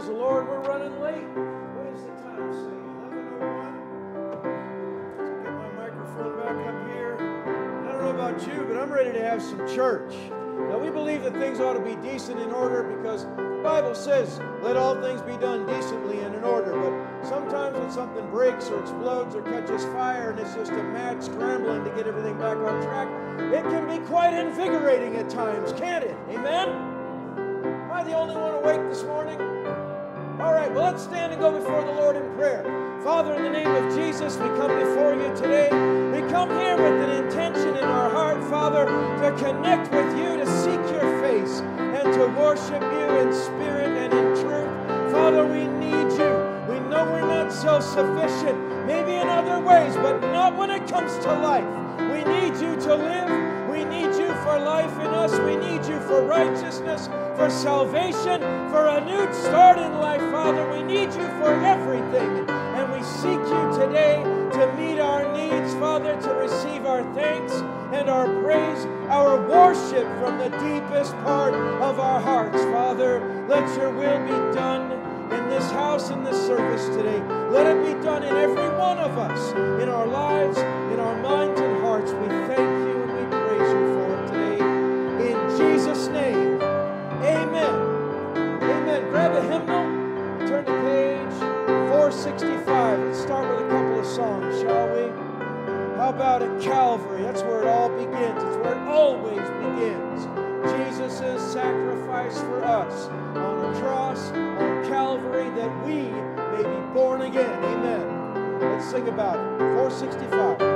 Praise the Lord, we're running late. What is the time say? 11.01? Get my microphone back up here. I don't know about you, but I'm ready to have some church. Now, we believe that things ought to be decent in order because the Bible says, let all things be done decently and in order. But sometimes when something breaks or explodes or catches fire and it's just a mad scrambling to get everything back on track, it can be quite invigorating at times, can't it? Amen? Am I the only one awake this morning? All right, well, let's stand and go before the Lord in prayer. Father, in the name of Jesus, we come before you today. We come here with an intention in our heart, Father, to connect with you, to seek your face, and to worship you in spirit and in truth. Father, we need you. We know we're not self sufficient, maybe in other ways, but not when it comes to life. We need you to live. We need you for life in us. We need you for righteousness, for salvation, for a new start in life, Father. We need you for everything. And we seek you today to meet our needs, Father, to receive our thanks and our praise, our worship from the deepest part of our hearts, Father. Let your will be done in this house, in this service today. Let it be done in every one of us, in our lives, in our minds and 465. Let's start with a couple of songs, shall we? How about at Calvary? That's where it all begins. It's where it always begins. Jesus' sacrifice for us on a cross, on Calvary, that we may be born again. Amen. Let's sing about it. 465.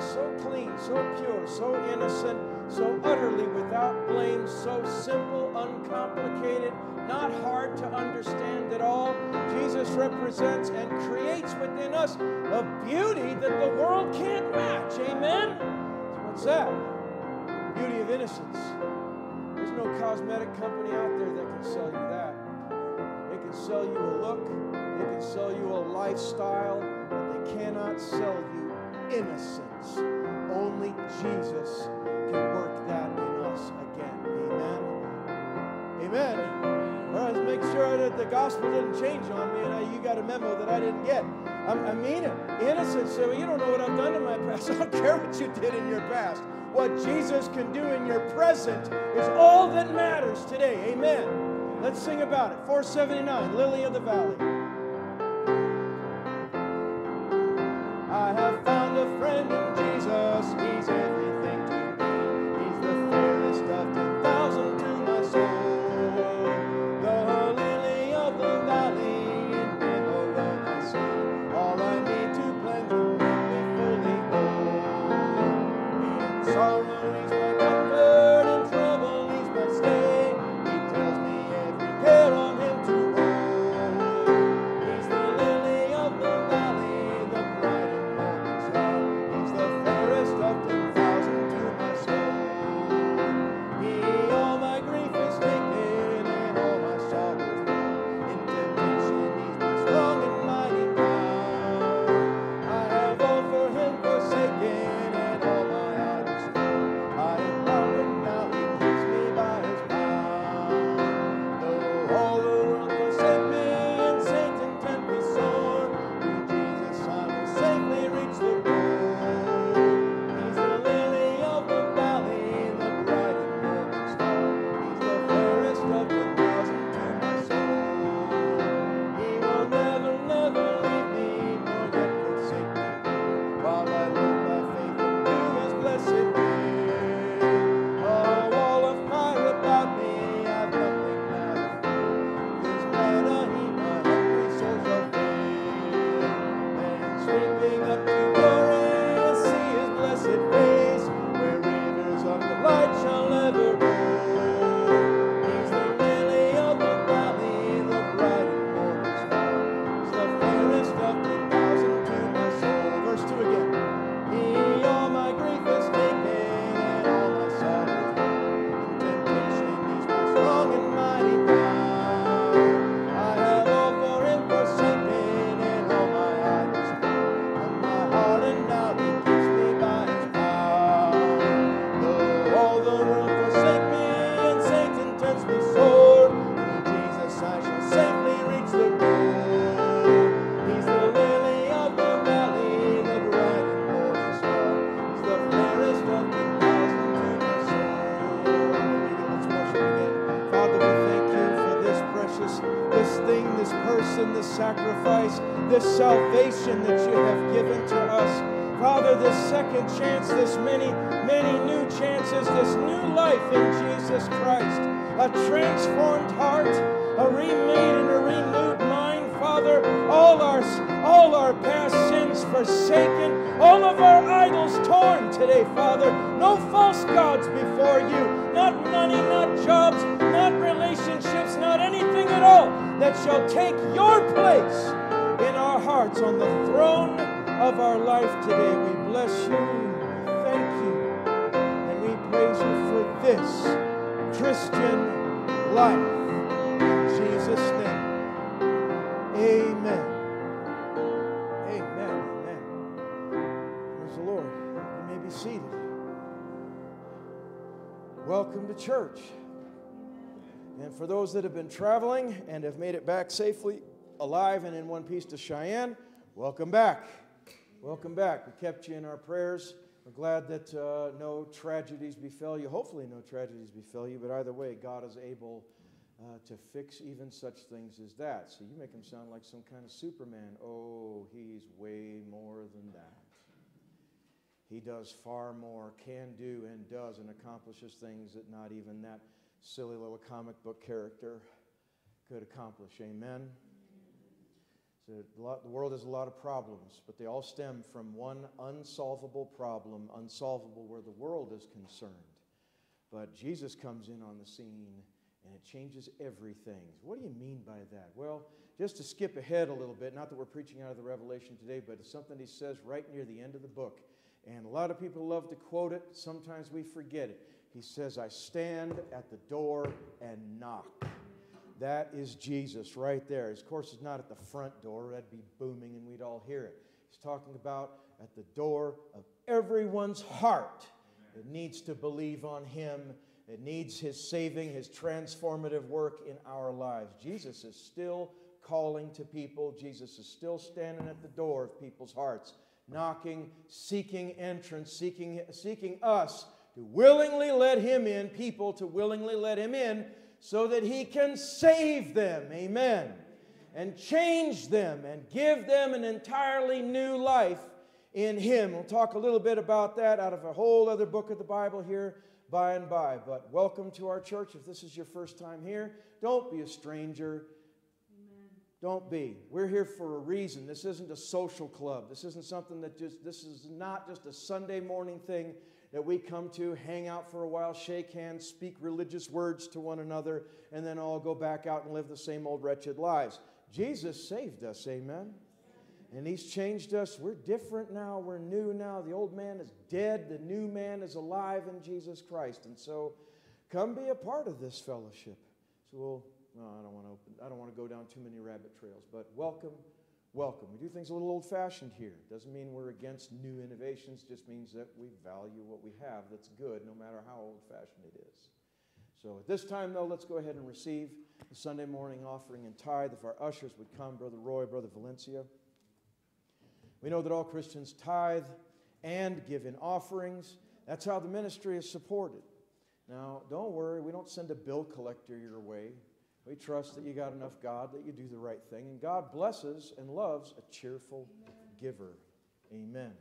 so clean, so pure, so innocent, so utterly without blame, so simple, uncomplicated, not hard to understand at all. Jesus represents and creates within us a beauty that the world can't match. Amen? So what's that? Beauty of innocence. There's no cosmetic company out there that can sell you that. They can sell you a look, they can sell you a lifestyle, but they cannot sell you innocence. Only Jesus can work that in us again. Amen. Amen. All right, let's make sure that the gospel didn't change on me and I, you got a memo that I didn't get. I, I mean it. Innocence. So you don't know what I've done in my past. I don't care what you did in your past. What Jesus can do in your present is all that matters today. Amen. Let's sing about it. 479, Lily of the Valley. church. And for those that have been traveling and have made it back safely, alive, and in one piece to Cheyenne, welcome back. Welcome back. We kept you in our prayers. We're glad that uh, no tragedies befell you. Hopefully, no tragedies befell you, but either way, God is able uh, to fix even such things as that. So you make him sound like some kind of Superman. Oh, he's way more than that. He does far more, can do, and does, and accomplishes things that not even that silly little comic book character could accomplish. Amen. So lot, the world has a lot of problems, but they all stem from one unsolvable problem, unsolvable where the world is concerned. But Jesus comes in on the scene and it changes everything. What do you mean by that? Well, just to skip ahead a little bit, not that we're preaching out of the Revelation today, but it's something he says right near the end of the book. And a lot of people love to quote it. Sometimes we forget it. He says, I stand at the door and knock. That is Jesus right there. Of course, it's not at the front door, that'd be booming and we'd all hear it. He's talking about at the door of everyone's heart. It needs to believe on Him. It needs His saving, His transformative work in our lives. Jesus is still calling to people. Jesus is still standing at the door of people's hearts, knocking, seeking entrance, seeking, seeking us to willingly let Him in, people to willingly let Him in, so that He can save them. Amen. And change them and give them an entirely new life in Him. We'll talk a little bit about that out of a whole other book of the Bible here by and by. But welcome to our church. If this is your first time here, don't be a stranger. Don't be. We're here for a reason. This isn't a social club. This isn't something that just, this is not just a Sunday morning thing that we come to, hang out for a while, shake hands, speak religious words to one another, and then all go back out and live the same old wretched lives. Jesus saved us, amen? And He's changed us. We're different now. We're new now. The old man is dead. The new man is alive in Jesus Christ. And so come be a part of this fellowship. So we'll, I don't want to open, I don't want to go down too many rabbit trails, but welcome welcome. We do things a little old fashioned here. Doesn't mean we're against new innovations, just means that we value what we have that's good, no matter how old fashioned it is. So at this time, though, let's go ahead and receive the Sunday morning offering and tithe. If our ushers would come, Brother Roy, Brother Valencia. We know that all Christians tithe and give in offerings. That's how the ministry is supported. Now, don't worry, we don't send a bill collector your way. We trust that you got enough God that you do the right thing. And God blesses and loves a cheerful Amen. giver. Amen.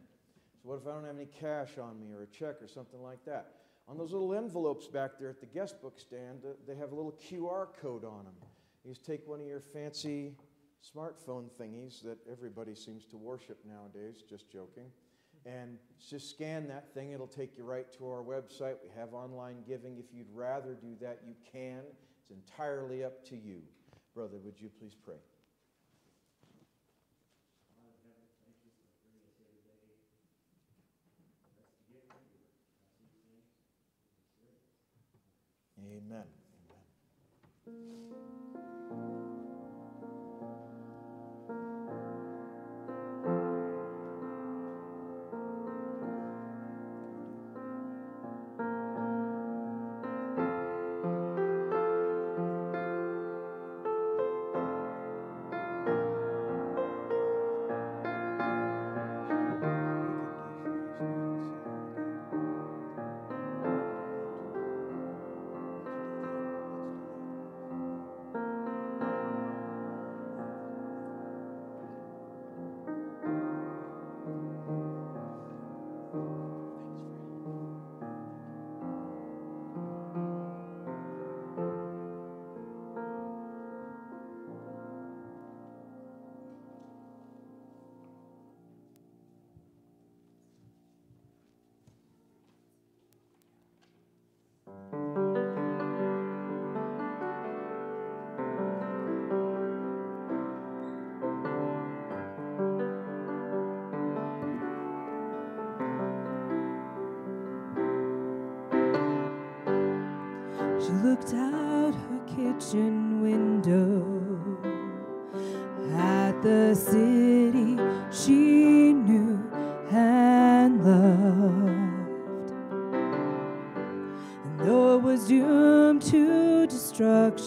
So, what if I don't have any cash on me or a check or something like that? On those little envelopes back there at the guest book stand, uh, they have a little QR code on them. You just take one of your fancy smartphone thingies that everybody seems to worship nowadays, just joking, and just scan that thing. It'll take you right to our website. We have online giving. If you'd rather do that, you can. It's entirely up to you. Brother, would you please pray? Amen. Amen.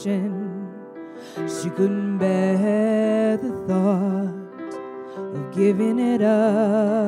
She couldn't bear the thought of giving it up.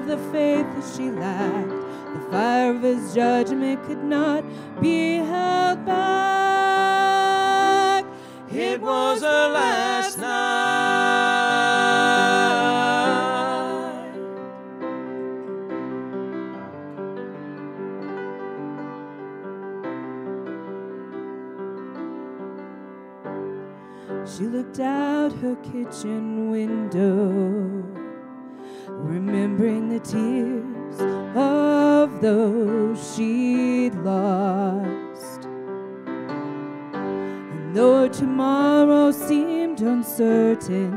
Of the faith that she lacked. The fire of his judgment could not be held back. It was her last night. She looked out her kitchen window, remembering the tears of those she'd lost. And though tomorrow seemed uncertain,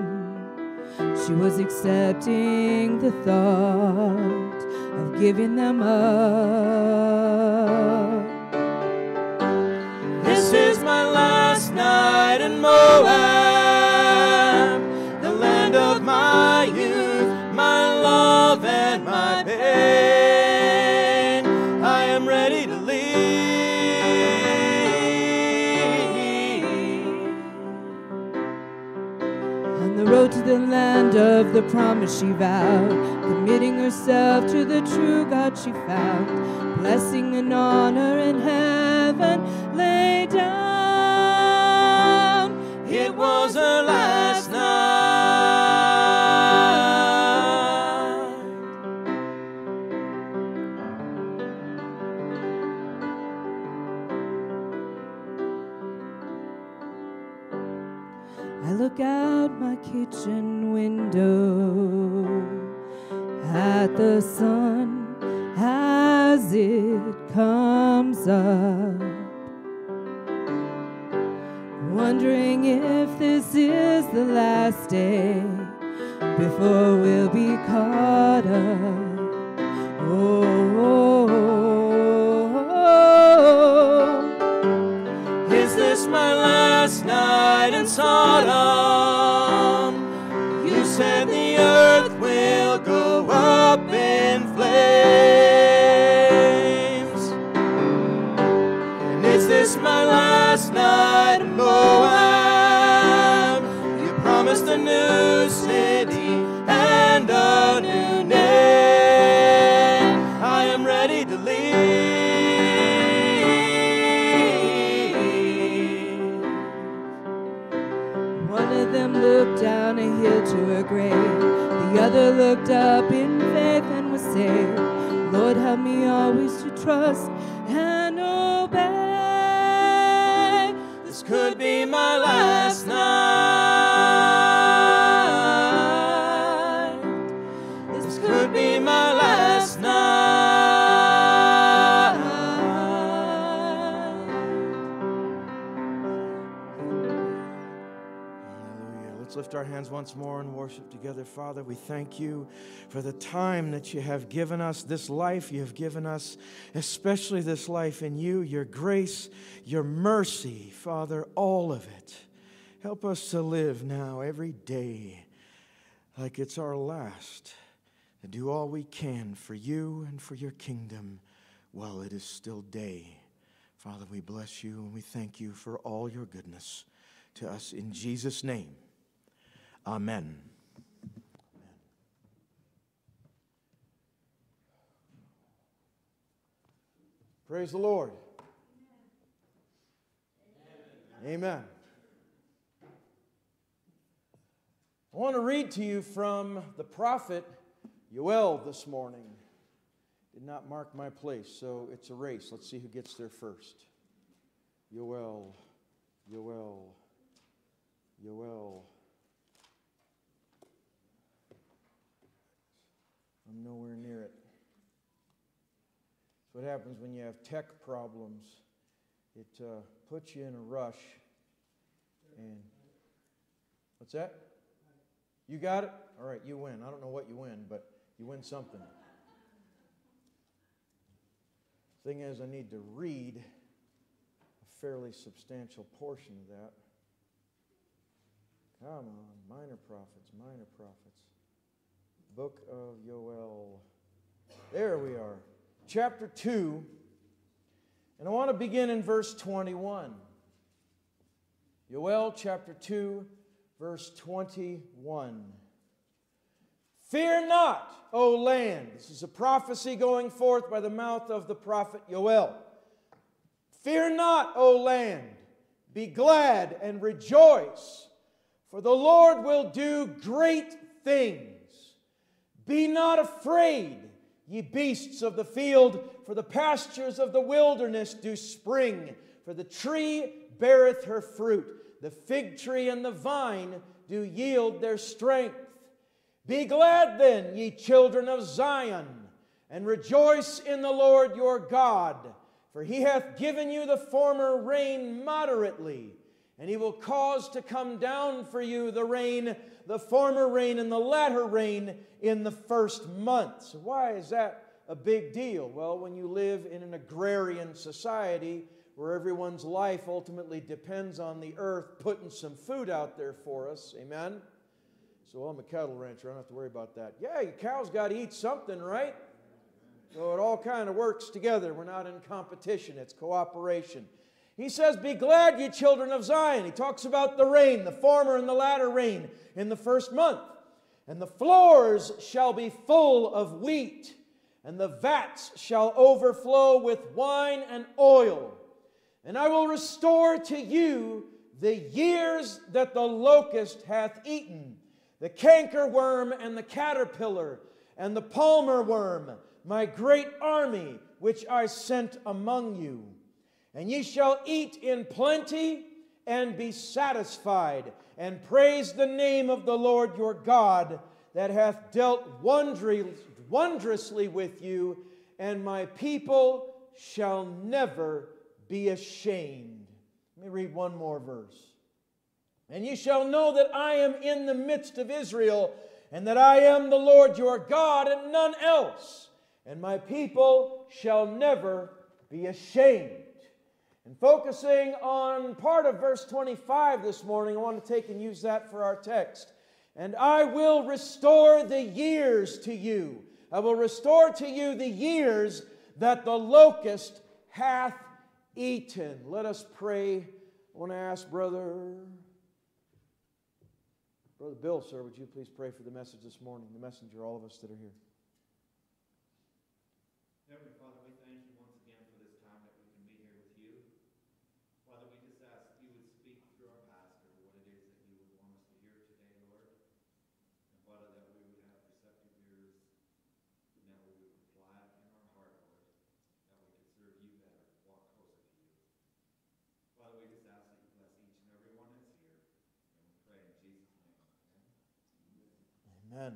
she was accepting the thought of giving them up. This is my last night in Moab, of the promise she vowed, committing herself to the true God she found, blessing and honor in heaven lay down. It was her last kitchen window at the sun as it comes up, wondering if this is the last day before we'll be caught up. Oh, oh, oh, oh. oh. Is this my last looked down a hill to her grave. The other looked up in faith and was saved. Lord, help me always to trust hands once more and worship together. Father, we thank you for the time that you have given us, this life you have given us, especially this life in you, your grace, your mercy, Father, all of it. Help us to live now every day like it's our last, to do all we can for you and for your kingdom while it is still day. Father, we bless you and we thank you for all your goodness to us in Jesus' name. Amen. Praise the Lord. Amen. I want to read to you from the prophet Yoel this morning. Did not mark my place, so it's a race. Let's see who gets there first. Yoel, Yoel, Yoel. I'm nowhere near it. That's what happens when you have tech problems. It uh, puts you in a rush. And what's that? You got it? All right, you win. I don't know what you win, but you win something. Thing is, I need to read a fairly substantial portion of that. Come on, minor prophets, minor prophets. Book of Yoel. There we are. Chapter 2. And I want to begin in verse 21. Yoel chapter 2, verse 21. Fear not, O land. This is a prophecy going forth by the mouth of the prophet Joel. Fear not, O land. Be glad and rejoice, for the Lord will do great things. Be not afraid, ye beasts of the field, for the pastures of the wilderness do spring, for the tree beareth her fruit, the fig tree and the vine do yield their strength. Be glad then, ye children of Zion, and rejoice in the Lord your God, for he hath given you the former rain moderately, and he will cause to come down for you the rain, the former rain and the latter rain in the first months. Why is that a big deal? Well, when you live in an agrarian society where everyone's life ultimately depends on the earth putting some food out there for us, amen? So I'm a cattle rancher. I don't have to worry about that. Yeah, your cow's got to eat something, right? So it all kind of works together. We're not in competition, it's cooperation. He says, Be glad, ye children of Zion. He talks about the rain, the former and the latter rain in the first month. And the floors shall be full of wheat, and the vats shall overflow with wine and oil. And I will restore to you the years that the locust hath eaten the cankerworm and the caterpillar and the palmer worm, my great army which I sent among you. And ye shall eat in plenty and be satisfied, and praise the name of the Lord your God that hath dealt wondrously with you, and my people shall never be ashamed. Let me read one more verse. And ye shall know that I am in the midst of Israel, and that I am the Lord your God, and none else. And my people shall never be ashamed. And focusing on part of verse 25 this morning, I want to take and use that for our text. And I will restore the years to you. I will restore to you the years that the locust hath eaten. Let us pray. I want to ask Brother Brother Bill, sir, would you please pray for the message this morning, the messenger, all of us that are here. Heavenly Father, we thank you once again for this time that we can be here with you. Father, we just ask you would speak through our pastor what it is that you would want us to hear today, Lord. And Father, that we would have receptive ears and that we would apply it in our heart, Lord, that we could serve you better, walk closer to you. Father, we just ask that you bless each and every one that's here. And we pray in Jesus' name. Amen.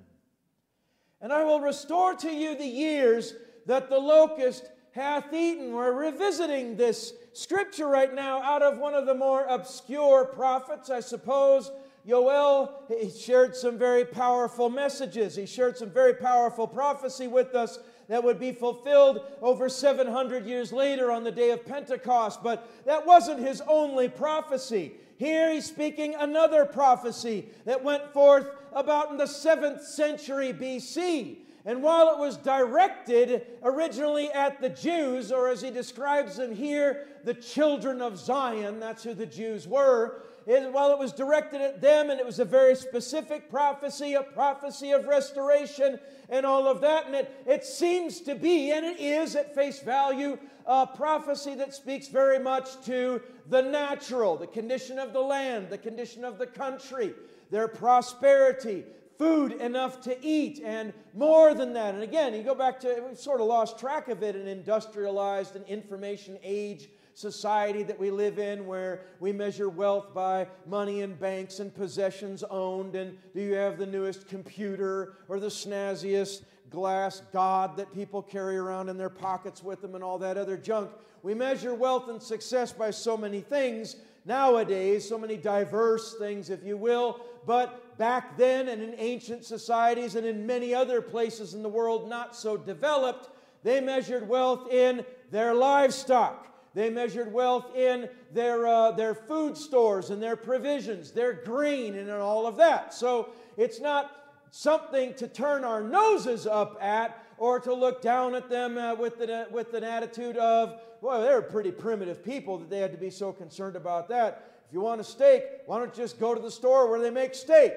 And I will restore to you the years that the locust hath eaten. We're revisiting this scripture right now out of one of the more obscure prophets, I suppose. Joel, he shared some very powerful messages. He shared some very powerful prophecy with us that would be fulfilled over 700 years later on the day of Pentecost. But that wasn't his only prophecy. Here he's speaking another prophecy that went forth about in the 7th century BC. And while it was directed originally at the Jews, or as he describes them here, the children of Zion, that's who the Jews were, it, while it was directed at them and it was a very specific prophecy, a prophecy of restoration and all of that, and it, it seems to be, and it is at face value, a prophecy that speaks very much to the natural, the condition of the land, the condition of the country, their prosperity, food enough to eat, and more than that. And again, you go back to, we've sort of lost track of it in industrialized and information age society that we live in where we measure wealth by money in banks and possessions owned. And do you have the newest computer or the snazziest glass god that people carry around in their pockets with them and all that other junk? We measure wealth and success by so many things nowadays, so many diverse things, if you will. But back then and in ancient societies and in many other places in the world not so developed, they measured wealth in their livestock. They measured wealth in their, uh, their food stores and their provisions, their grain, and all of that. So it's not something to turn our noses up at or to look down at them uh, with, the, with an attitude of, well, they're pretty primitive people that they had to be so concerned about that. If you want a steak, why don't you just go to the store where they make steak?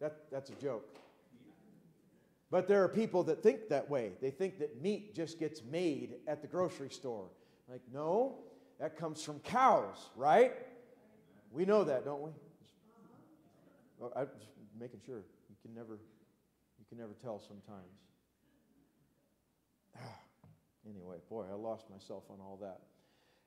That, that's a joke. But there are people that think that way. They think that meat just gets made at the grocery store. Like, no, that comes from cows, right? We know that, don't we? Well, I'm just making sure. You can never, you can never tell sometimes. anyway, boy, I lost myself on all that.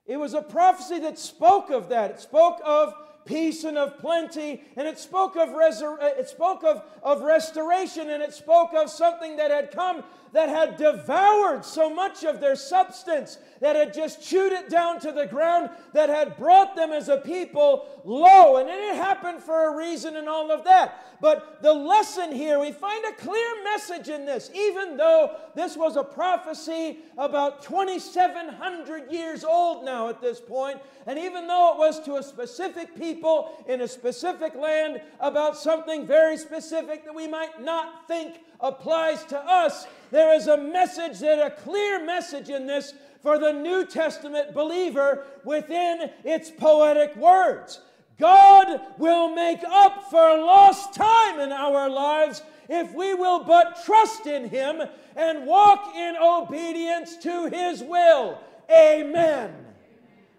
It was a prophecy that spoke of that. It spoke of peace and of plenty, and it spoke of resur- uh, it spoke of, of restoration, and it spoke of something that had come that had devoured so much of their substance, that had just chewed it down to the ground, that had brought them as a people low. And it happened for a reason and all of that. But the lesson here, we find a clear message in this, even though this was a prophecy about 2,700 years old now at this point, and even though it was to a specific people in a specific land about something very specific that we might not think applies to us, there is a message that a clear message in this for the New Testament believer within its poetic words. God will make up for lost time in our lives if we will but trust in Him and walk in obedience to His will. Amen.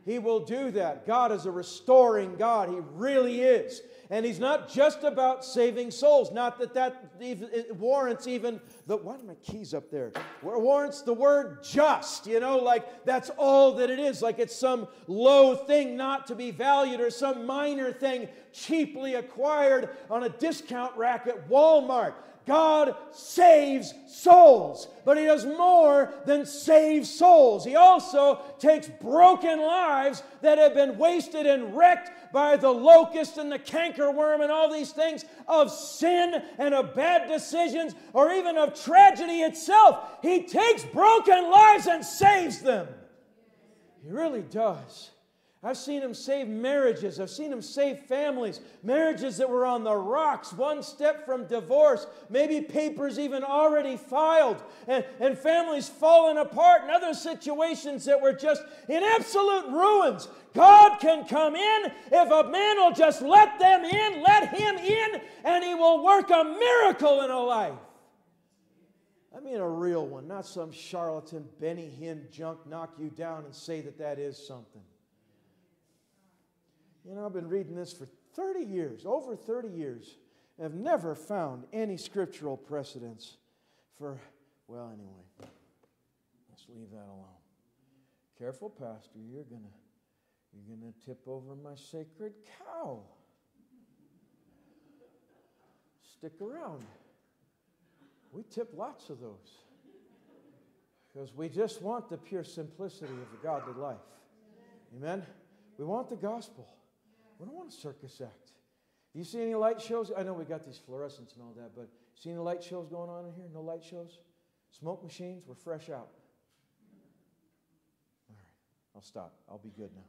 He will do that. God is a restoring God. He really is. And He's not just about saving souls. Not that that even, warrants even the, why are my keys up there? Warrants the word just, you know, like that's all that it is. Like it's some low thing not to be valued or some minor thing cheaply acquired on a discount rack at Walmart. God saves souls, but He does more than save souls. He also takes broken lives that have been wasted and wrecked by the locust and the cankerworm and all these things of sin and of bad decisions or even of tragedy itself. He takes broken lives and saves them. He really does. I've seen him save marriages. I've seen him save families, marriages that were on the rocks, one step from divorce, maybe papers even already filed, and, and families falling apart, and other situations that were just in absolute ruins. God can come in if a man will just let them in, let him in, and he will work a miracle in a life. I mean, a real one, not some charlatan, Benny Hinn junk knock you down and say that that is something. You know, I've been reading this for 30 years, over 30 years, have never found any scriptural precedents for, well, anyway, let's leave that alone. Careful, Pastor, you're going to you're going to tip over my sacred cow. Stick around. We tip lots of those because we just want the pure simplicity of the godly life. Amen? We want the gospel. We don't want a circus act. Do you see any light shows? I know we got these fluorescents and all that, but see any light shows going on in here? No light shows? Smoke machines? We're fresh out. All right, I'll stop. I'll be good now.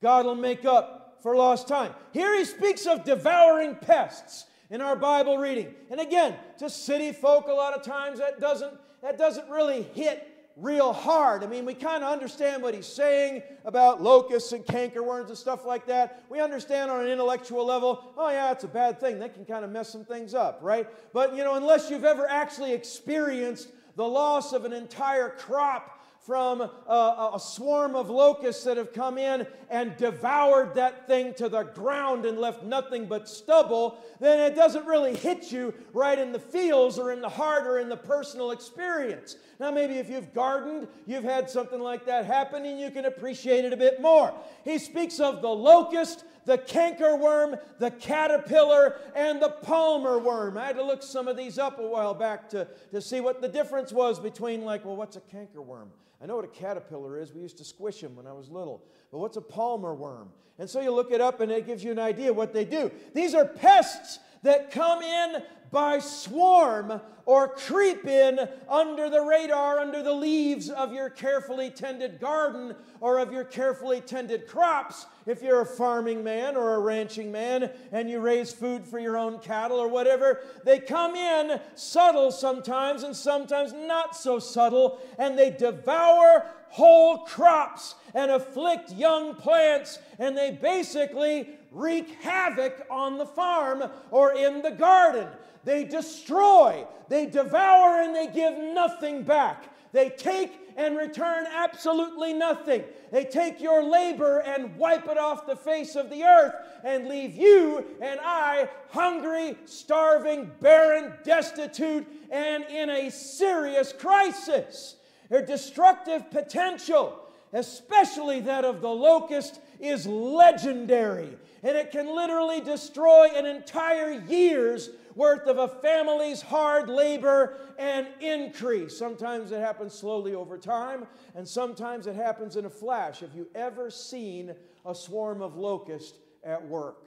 God will make up for lost time. Here he speaks of devouring pests in our Bible reading. And again, to city folk, a lot of times that doesn't, that doesn't really hit real hard. I mean, we kind of understand what he's saying about locusts and cankerworms and stuff like that. We understand on an intellectual level, oh, yeah, it's a bad thing. That can kind of mess some things up, right? But, you know, unless you've ever actually experienced the loss of an entire crop from a, a, swarm of locusts that have come in and devoured that thing to the ground and left nothing but stubble, then it doesn't really hit you right in the feels or in the heart or in the personal experience. Now, maybe if you've gardened, you've had something like that happen and you can appreciate it a bit more. He speaks of the locust, the cankerworm, the caterpillar, and the palmer worm. I had to look some of these up a while back to, to see what the difference was between, like, well, what's a cankerworm? I know what a caterpillar is. We used to squish them when I was little. But what's a palmer worm? And so you look it up and it gives you an idea what they do. These are pests that come in by swarm or creep in under the radar, under the leaves of your carefully tended garden or of your carefully tended crops. If you're a farming man or a ranching man and you raise food for your own cattle or whatever, they come in subtle sometimes and sometimes not so subtle, and they devour whole crops and afflict young plants, and they basically wreak havoc on the farm or in the garden. They destroy, they devour, and they give nothing back. They take and return absolutely nothing. They take your labor and wipe it off the face of the earth and leave you and I hungry, starving, barren, destitute, and in a serious crisis. Their destructive potential, especially that of the locust, is legendary. And it can literally destroy an entire year's worth of a family's hard labor and increase. Sometimes it happens slowly over time, and sometimes it happens in a flash. Have you ever seen a swarm of locusts at work?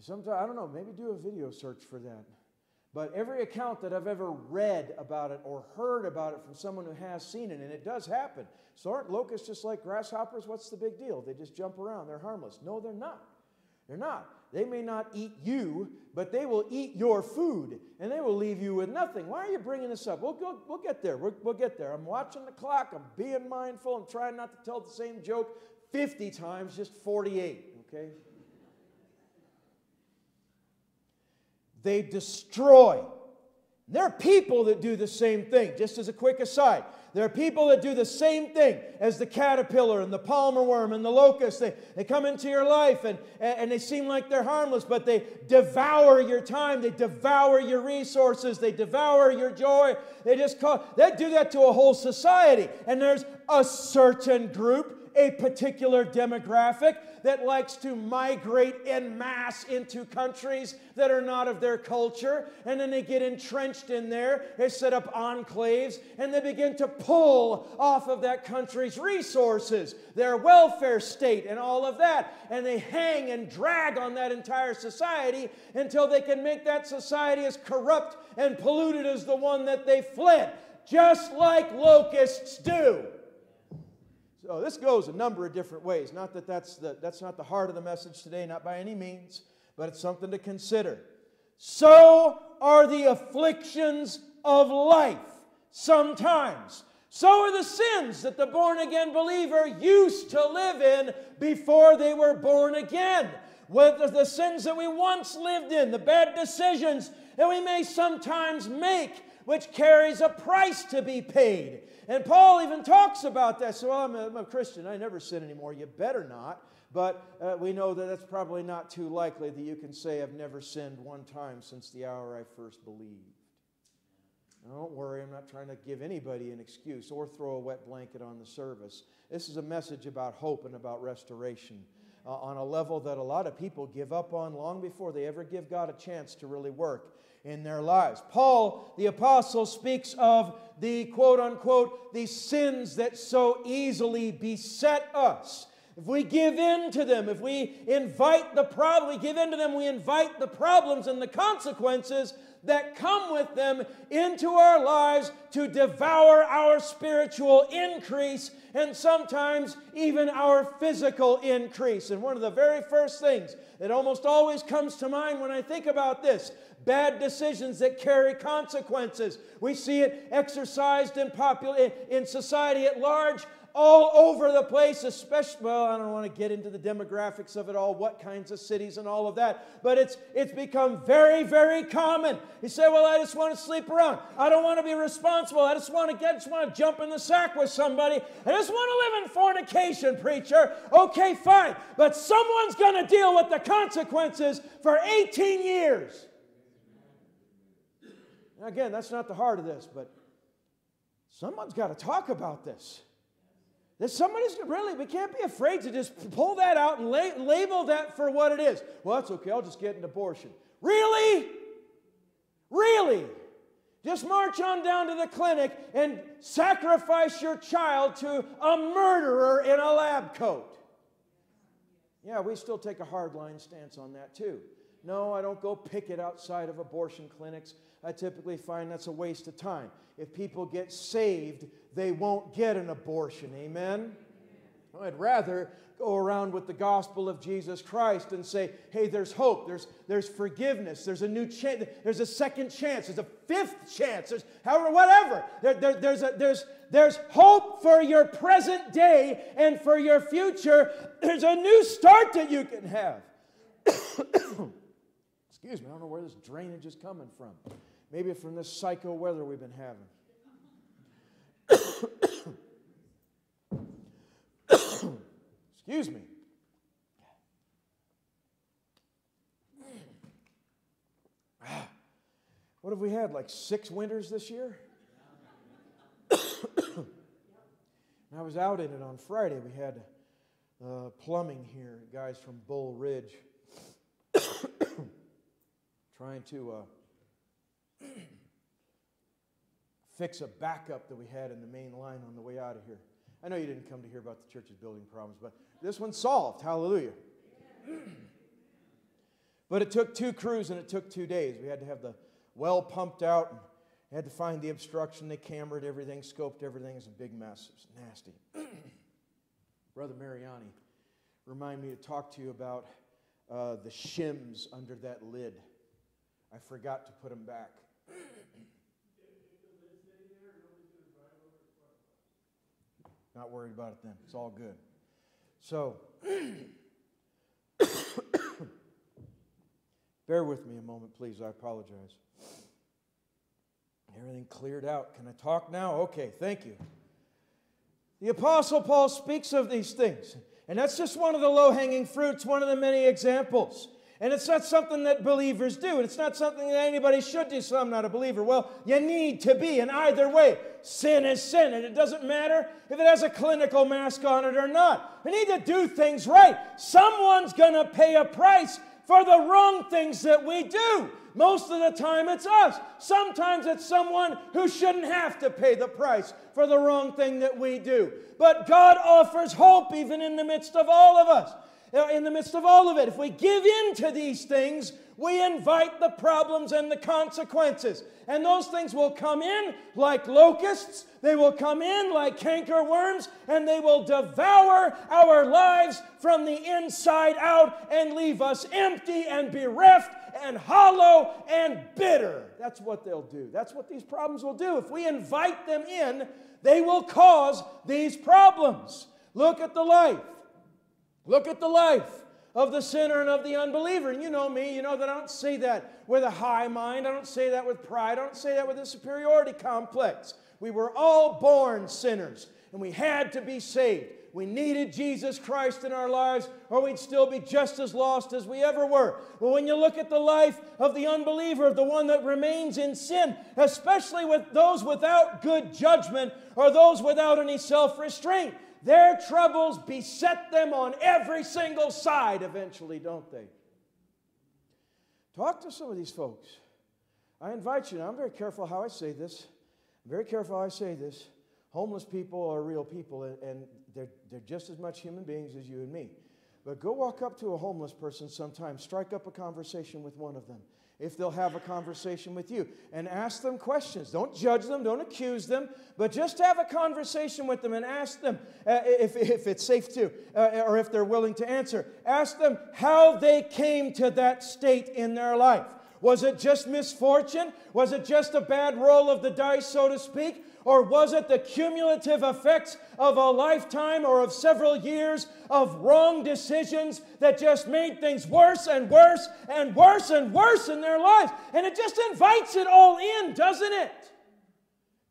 Sometimes, I don't know, maybe do a video search for that. But every account that I've ever read about it or heard about it from someone who has seen it, and it does happen. So aren't locusts just like grasshoppers? What's the big deal? They just jump around, they're harmless. No, they're not. They're not. They may not eat you, but they will eat your food and they will leave you with nothing. Why are you bringing this up? We'll, go, we'll get there. We'll, we'll get there. I'm watching the clock. I'm being mindful. I'm trying not to tell the same joke 50 times, just 48, okay? They destroy. There are people that do the same thing, just as a quick aside. There are people that do the same thing as the caterpillar and the palmer worm and the locust. They, they come into your life and, and they seem like they're harmless, but they devour your time. They devour your resources. They devour your joy. They just call, they do that to a whole society. And there's a certain group a particular demographic that likes to migrate en masse into countries that are not of their culture. And then they get entrenched in there. They set up enclaves and they begin to pull off of that country's resources, their welfare state, and all of that. And they hang and drag on that entire society until they can make that society as corrupt and polluted as the one that they fled, just like locusts do. So this goes a number of different ways. Not that that's, the, that's not the heart of the message today, not by any means, but it's something to consider. So are the afflictions of life sometimes. So are the sins that the born again believer used to live in before they were born again. With the sins that we once lived in, the bad decisions that we may sometimes make, which carries a price to be paid. And Paul even talks about that. So, well, I'm a, I'm a Christian. I never sin anymore. You better not. But uh, we know that that's probably not too likely that you can say, I've never sinned one time since the hour I first believed. Now, don't worry, I'm not trying to give anybody an excuse or throw a wet blanket on the service. This is a message about hope and about restoration uh, on a level that a lot of people give up on long before they ever give God a chance to really work in their lives. Paul, the apostle, speaks of the quote unquote, the sins that so easily beset us. If we give in to them, if we invite the problem, we give in to them, we invite the problems and the consequences that come with them into our lives to devour our spiritual increase and sometimes even our physical increase. And one of the very first things that almost always comes to mind when I think about this bad decisions that carry consequences. We see it exercised in, popul- in society at large all over the place, especially, well, I don't want to get into the demographics of it all, what kinds of cities and all of that, but it's, it's become very, very common. You say, well, I just want to sleep around. I don't want to be responsible. I just want to get, just want to jump in the sack with somebody. I just want to live in fornication, preacher. Okay, fine, but someone's going to deal with the consequences for 18 years. Again, that's not the heart of this, but someone's got to talk about this. That somebody's really, we can't be afraid to just pull that out and la- label that for what it is. Well, that's okay, I'll just get an abortion. Really? Really? Just march on down to the clinic and sacrifice your child to a murderer in a lab coat. Yeah, we still take a hardline stance on that too. No, I don't go picket outside of abortion clinics. I typically find that's a waste of time. If people get saved, they won't get an abortion. Amen? I'd rather go around with the gospel of Jesus Christ and say, hey, there's hope, there's, there's forgiveness, there's a new chance, there's a second chance, there's a fifth chance, there's however, whatever. There, there, there's, a, there's, there's hope for your present day and for your future. There's a new start that you can have. Excuse me, I don't know where this drainage is coming from. Maybe from this psycho weather we've been having. Excuse me. What have we had? Like six winters this year? I was out in it on Friday. We had uh, plumbing here, guys from Bull Ridge, trying to uh, fix a backup that we had in the main line on the way out of here. I know you didn't come to hear about the church's building problems, but this one's solved. Hallelujah. but it took two crews and it took two days. We had to have the well pumped out and had to find the obstruction. They cambered everything, scoped everything. It was a big mess. It was nasty. Brother Mariani, remind me to talk to you about uh, the shims under that lid. I forgot to put them back. Not worried about it then. It's all good. So, bear with me a moment, please. I apologize. Everything cleared out. Can I talk now? Okay, thank you. The Apostle Paul speaks of these things, and that's just one of the low hanging fruits, one of the many examples. And it's not something that believers do, and it's not something that anybody should do, so I'm not a believer. Well, you need to be, and either way, sin is sin, and it doesn't matter if it has a clinical mask on it or not. We need to do things right. Someone's going to pay a price for the wrong things that we do. Most of the time, it's us. Sometimes it's someone who shouldn't have to pay the price for the wrong thing that we do. But God offers hope even in the midst of all of us. Uh, in the midst of all of it, if we give in to these things, we invite the problems and the consequences. And those things will come in like locusts, they will come in like cankerworms, and they will devour our lives from the inside out and leave us empty and bereft and hollow and bitter. That's what they'll do. That's what these problems will do. If we invite them in, they will cause these problems. Look at the life. Look at the life of the sinner and of the unbeliever. And you know me, you know that I don't say that with a high mind, I don't say that with pride, I don't say that with a superiority complex. We were all born sinners, and we had to be saved. We needed Jesus Christ in our lives, or we'd still be just as lost as we ever were. But when you look at the life of the unbeliever, of the one that remains in sin, especially with those without good judgment or those without any self restraint, their troubles beset them on every single side eventually, don't they? Talk to some of these folks. I invite you, now I'm very careful how I say this. I'm very careful how I say this. Homeless people are real people, and they're, they're just as much human beings as you and me. But go walk up to a homeless person sometime, strike up a conversation with one of them if they'll have a conversation with you and ask them questions. Don't judge them, don't accuse them, but just have a conversation with them and ask them uh, if, if it's safe to, uh, or if they're willing to answer. Ask them how they came to that state in their life. Was it just misfortune? Was it just a bad roll of the dice, so to speak? Or was it the cumulative effects of a lifetime or of several years of wrong decisions that just made things worse and worse and worse and worse in their lives? And it just invites it all in, doesn't it?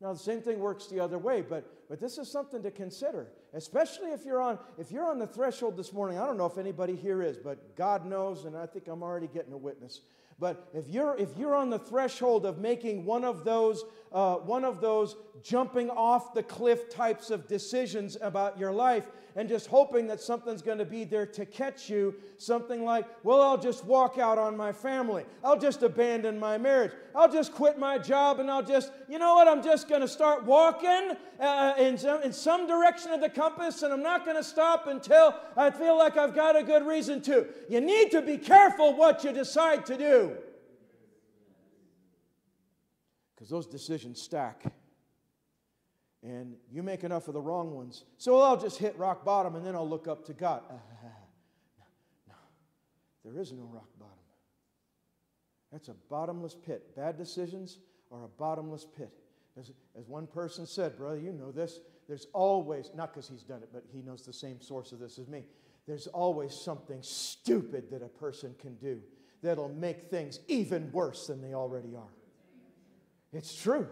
Now the same thing works the other way, but but this is something to consider, especially if you're on if you're on the threshold this morning. I don't know if anybody here is, but God knows, and I think I'm already getting a witness. But if you're, if you're on the threshold of making one of those, uh, one of those jumping off the cliff types of decisions about your life and just hoping that something's going to be there to catch you, something like, well, I'll just walk out on my family. I'll just abandon my marriage. I'll just quit my job and I'll just, you know what, I'm just going to start walking uh, in, some, in some direction of the compass and I'm not going to stop until I feel like I've got a good reason to. You need to be careful what you decide to do because those decisions stack. And you make enough of the wrong ones. So I'll just hit rock bottom and then I'll look up to God. Uh, no, there is no rock bottom. That's a bottomless pit. Bad decisions are a bottomless pit. As, as one person said, brother, you know this. There's always, not because he's done it, but he knows the same source of this as me. There's always something stupid that a person can do that'll make things even worse than they already are. It's true.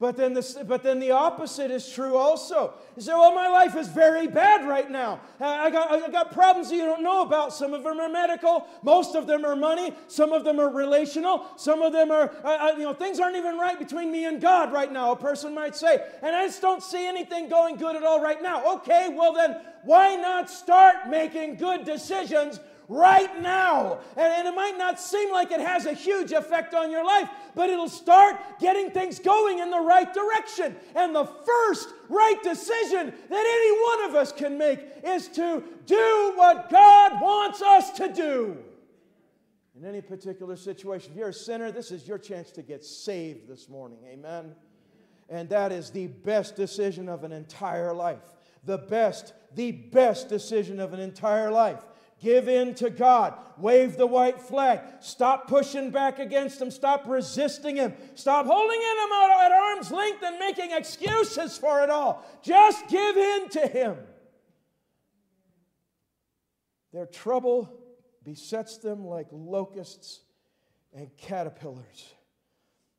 But then, the, but then the opposite is true also. You say, well, my life is very bad right now. I got, I got problems you don't know about. Some of them are medical, most of them are money, some of them are relational, some of them are, uh, you know, things aren't even right between me and God right now, a person might say. And I just don't see anything going good at all right now. Okay, well then, why not start making good decisions right now. And, and, it might not seem like it has a huge effect on your life, but it'll start getting things going in the right direction. And the first right decision that any one of us can make is to do what God wants us to do. In any particular situation, if you're a sinner, this is your chance to get saved this morning. Amen. And that is the best decision of an entire life. The best, the best decision of an entire life. Give in to God. Wave the white flag. Stop pushing back against Him. Stop resisting Him. Stop holding Him out at arm's length and making excuses for it all. Just give in to Him. Their trouble besets them like locusts and caterpillars.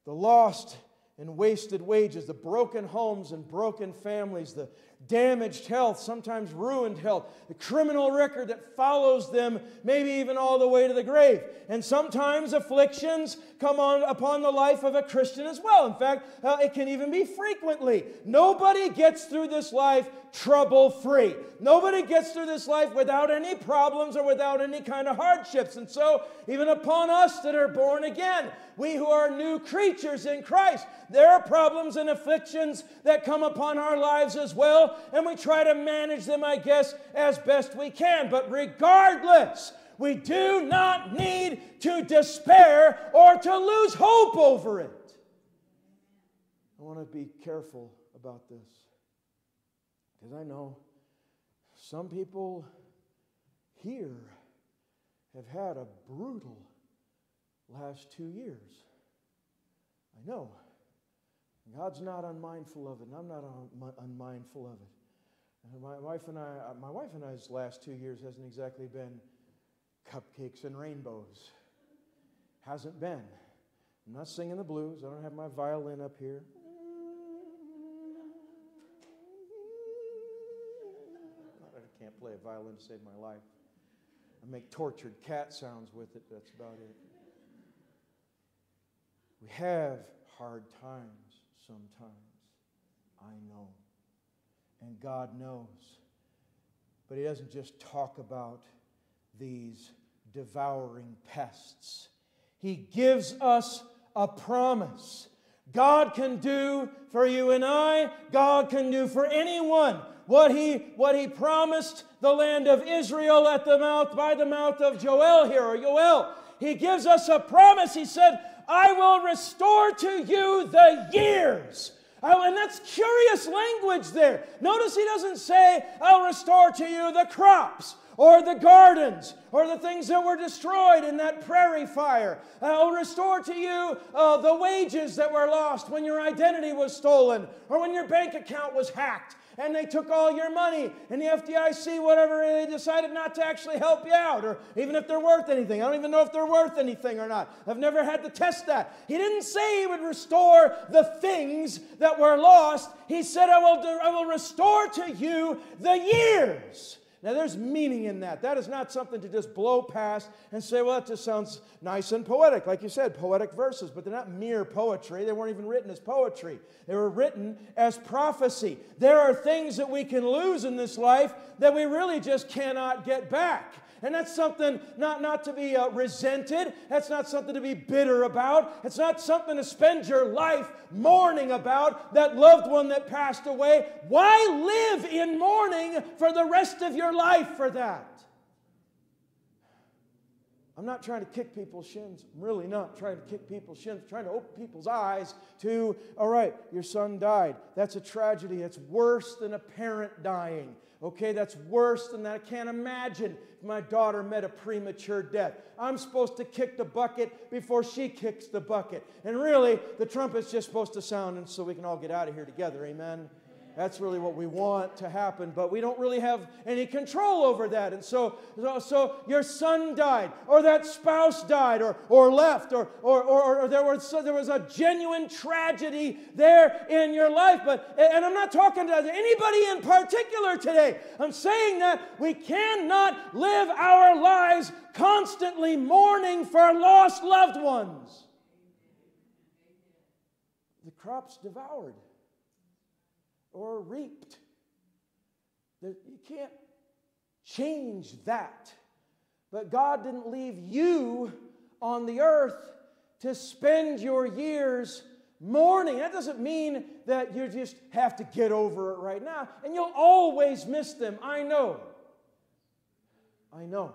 The lost and wasted wages, the broken homes and broken families, the damaged health, sometimes ruined health, the criminal record that follows them, maybe even all the way to the grave. And sometimes afflictions come on upon the life of a Christian as well. In fact, uh, it can even be frequently. Nobody gets through this life trouble free. Nobody gets through this life without any problems or without any kind of hardships. And so, even upon us that are born again, we who are new creatures in Christ, there are problems and afflictions that come upon our lives as well, and we try to manage them, I guess, as best we can. But regardless, we do not need to despair or to lose hope over it. I want to be careful about this because I know some people here have had a brutal last two years. I know. God's not unmindful of it, and I'm not un- unmindful of it. And my wife and I, uh, my wife and I's last two years hasn't exactly been cupcakes and rainbows. Hasn't been. I'm not singing the blues. I don't have my violin up here. I can't play a violin to save my life. I make tortured cat sounds with it. That's about it. We have hard times sometimes. I know. And God knows. But He doesn't just talk about these devouring pests, He gives us a promise. God can do for you and I, God can do for anyone what he, what he promised the land of Israel at the mouth by the mouth of Joel here, or Joel. He gives us a promise. He said, I will restore to you the years. Oh, and that's curious language there. Notice he doesn't say, I'll restore to you the crops or the gardens or the things that were destroyed in that prairie fire. I'll restore to you uh, the wages that were lost when your identity was stolen or when your bank account was hacked and they took all your money and the FDIC, whatever, they decided not to actually help you out, or even if they're worth anything. I don't even know if they're worth anything or not. I've never had to test that. He didn't say he would restore the things that were lost. He said, I will, do, I will restore to you the years now, there's meaning in that. That is not something to just blow past and say, well, that just sounds nice and poetic. Like you said, poetic verses, but they're not mere poetry. They weren't even written as poetry, they were written as prophecy. There are things that we can lose in this life that we really just cannot get back. And that's something not, not to be uh, resented. That's not something to be bitter about. It's not something to spend your life mourning about that loved one that passed away. Why live in mourning for the rest of your life for that? I'm not trying to kick people's shins. I'm really not trying to kick people's shins. I'm trying to open people's eyes to, all right, your son died. That's a tragedy. It's worse than a parent dying. Okay, that's worse than that. I can't imagine if my daughter met a premature death. I'm supposed to kick the bucket before she kicks the bucket. And really, the trumpet's just supposed to sound and so we can all get out of here together. Amen. That's really what we want to happen, but we don't really have any control over that. And so, so, so your son died, or that spouse died, or, or left, or, or, or, or there, was, so there was a genuine tragedy there in your life. But, and I'm not talking to anybody in particular today. I'm saying that we cannot live our lives constantly mourning for lost loved ones. The crop's devoured or reaped. You can't change that. But God didn't leave you on the earth to spend your years mourning. That doesn't mean that you just have to get over it right now. And you'll always miss them. I know. I know.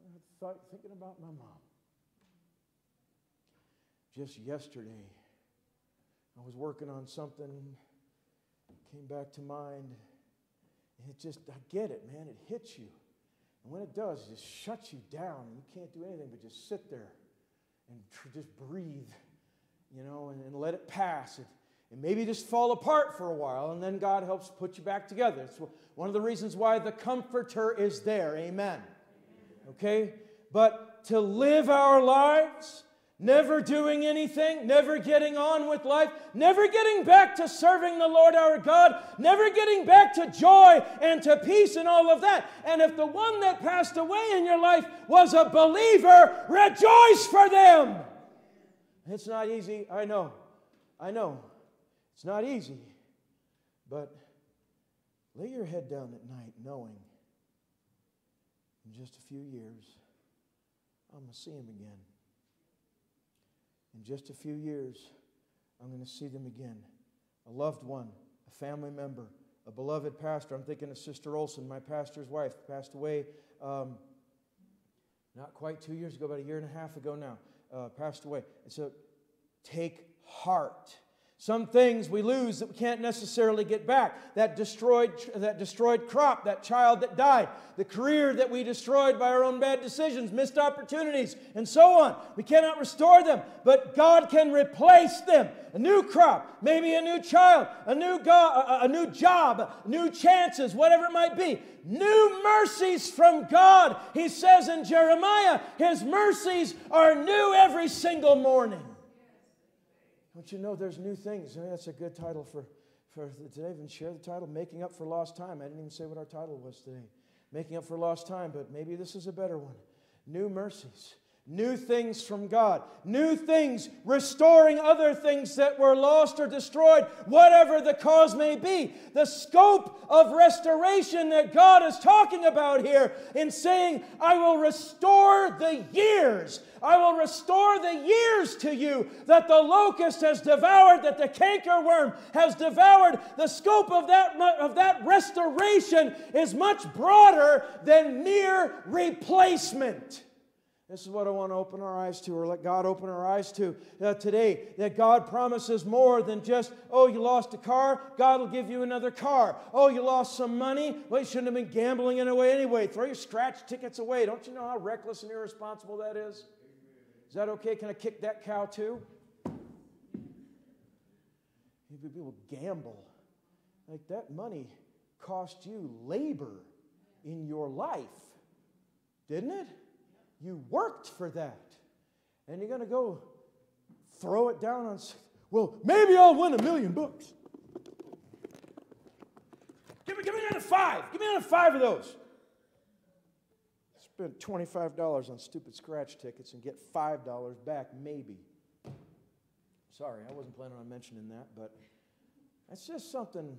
I thought, thinking about my mom. Just yesterday, I was working on something, came back to mind, and it just, I get it, man. It hits you. And when it does, it just shuts you down, and you can't do anything but just sit there and tr- just breathe, you know, and, and let it pass. And, and maybe just fall apart for a while, and then God helps put you back together. It's one of the reasons why the Comforter is there. Amen. Okay? But to live our lives, never doing anything, never getting on with life, never getting back to serving the Lord our God, never getting back to joy and to peace and all of that. And if the one that passed away in your life was a believer, rejoice for them. It's not easy, I know. I know. It's not easy. But lay your head down at night knowing in just a few years, I'm going to see him again. In just a few years, I'm going to see them again. A loved one, a family member, a beloved pastor. I'm thinking of Sister Olson, my pastor's wife, passed away um, not quite two years ago, about a year and a half ago now. Uh, passed away. And so take heart. Some things we lose that we can't necessarily get back. That destroyed, that destroyed crop, that child that died, the career that we destroyed by our own bad decisions, missed opportunities, and so on. We cannot restore them, but God can replace them. A new crop, maybe a new child, a new, go- a new job, new chances, whatever it might be. New mercies from God. He says in Jeremiah, His mercies are new every single morning. Don't you know there's new things? That's a good title for, for today. Even share the title, Making Up for Lost Time. I didn't even say what our title was today. Making Up for Lost Time, but maybe this is a better one. New mercies. New things from God, new things, restoring other things that were lost or destroyed, whatever the cause may be. The scope of restoration that God is talking about here in saying, I will restore the years. I will restore the years to you that the locust has devoured, that the cankerworm has devoured. The scope of that, of that restoration is much broader than mere replacement. This is what I want to open our eyes to, or let God open our eyes to uh, today. That God promises more than just, oh, you lost a car, God will give you another car. Oh, you lost some money, well, you shouldn't have been gambling it away anyway. Throw your scratch tickets away. Don't you know how reckless and irresponsible that is? Is that okay? Can I kick that cow too? Maybe people gamble. Like that money cost you labor in your life, didn't it? You worked for that. And you're going to go throw it down on, well, maybe I'll win a million bucks. Give me, give me another five. Give me another five of those. Spend $25 on stupid scratch tickets and get $5 back, maybe. Sorry, I wasn't planning on mentioning that, but that's just something.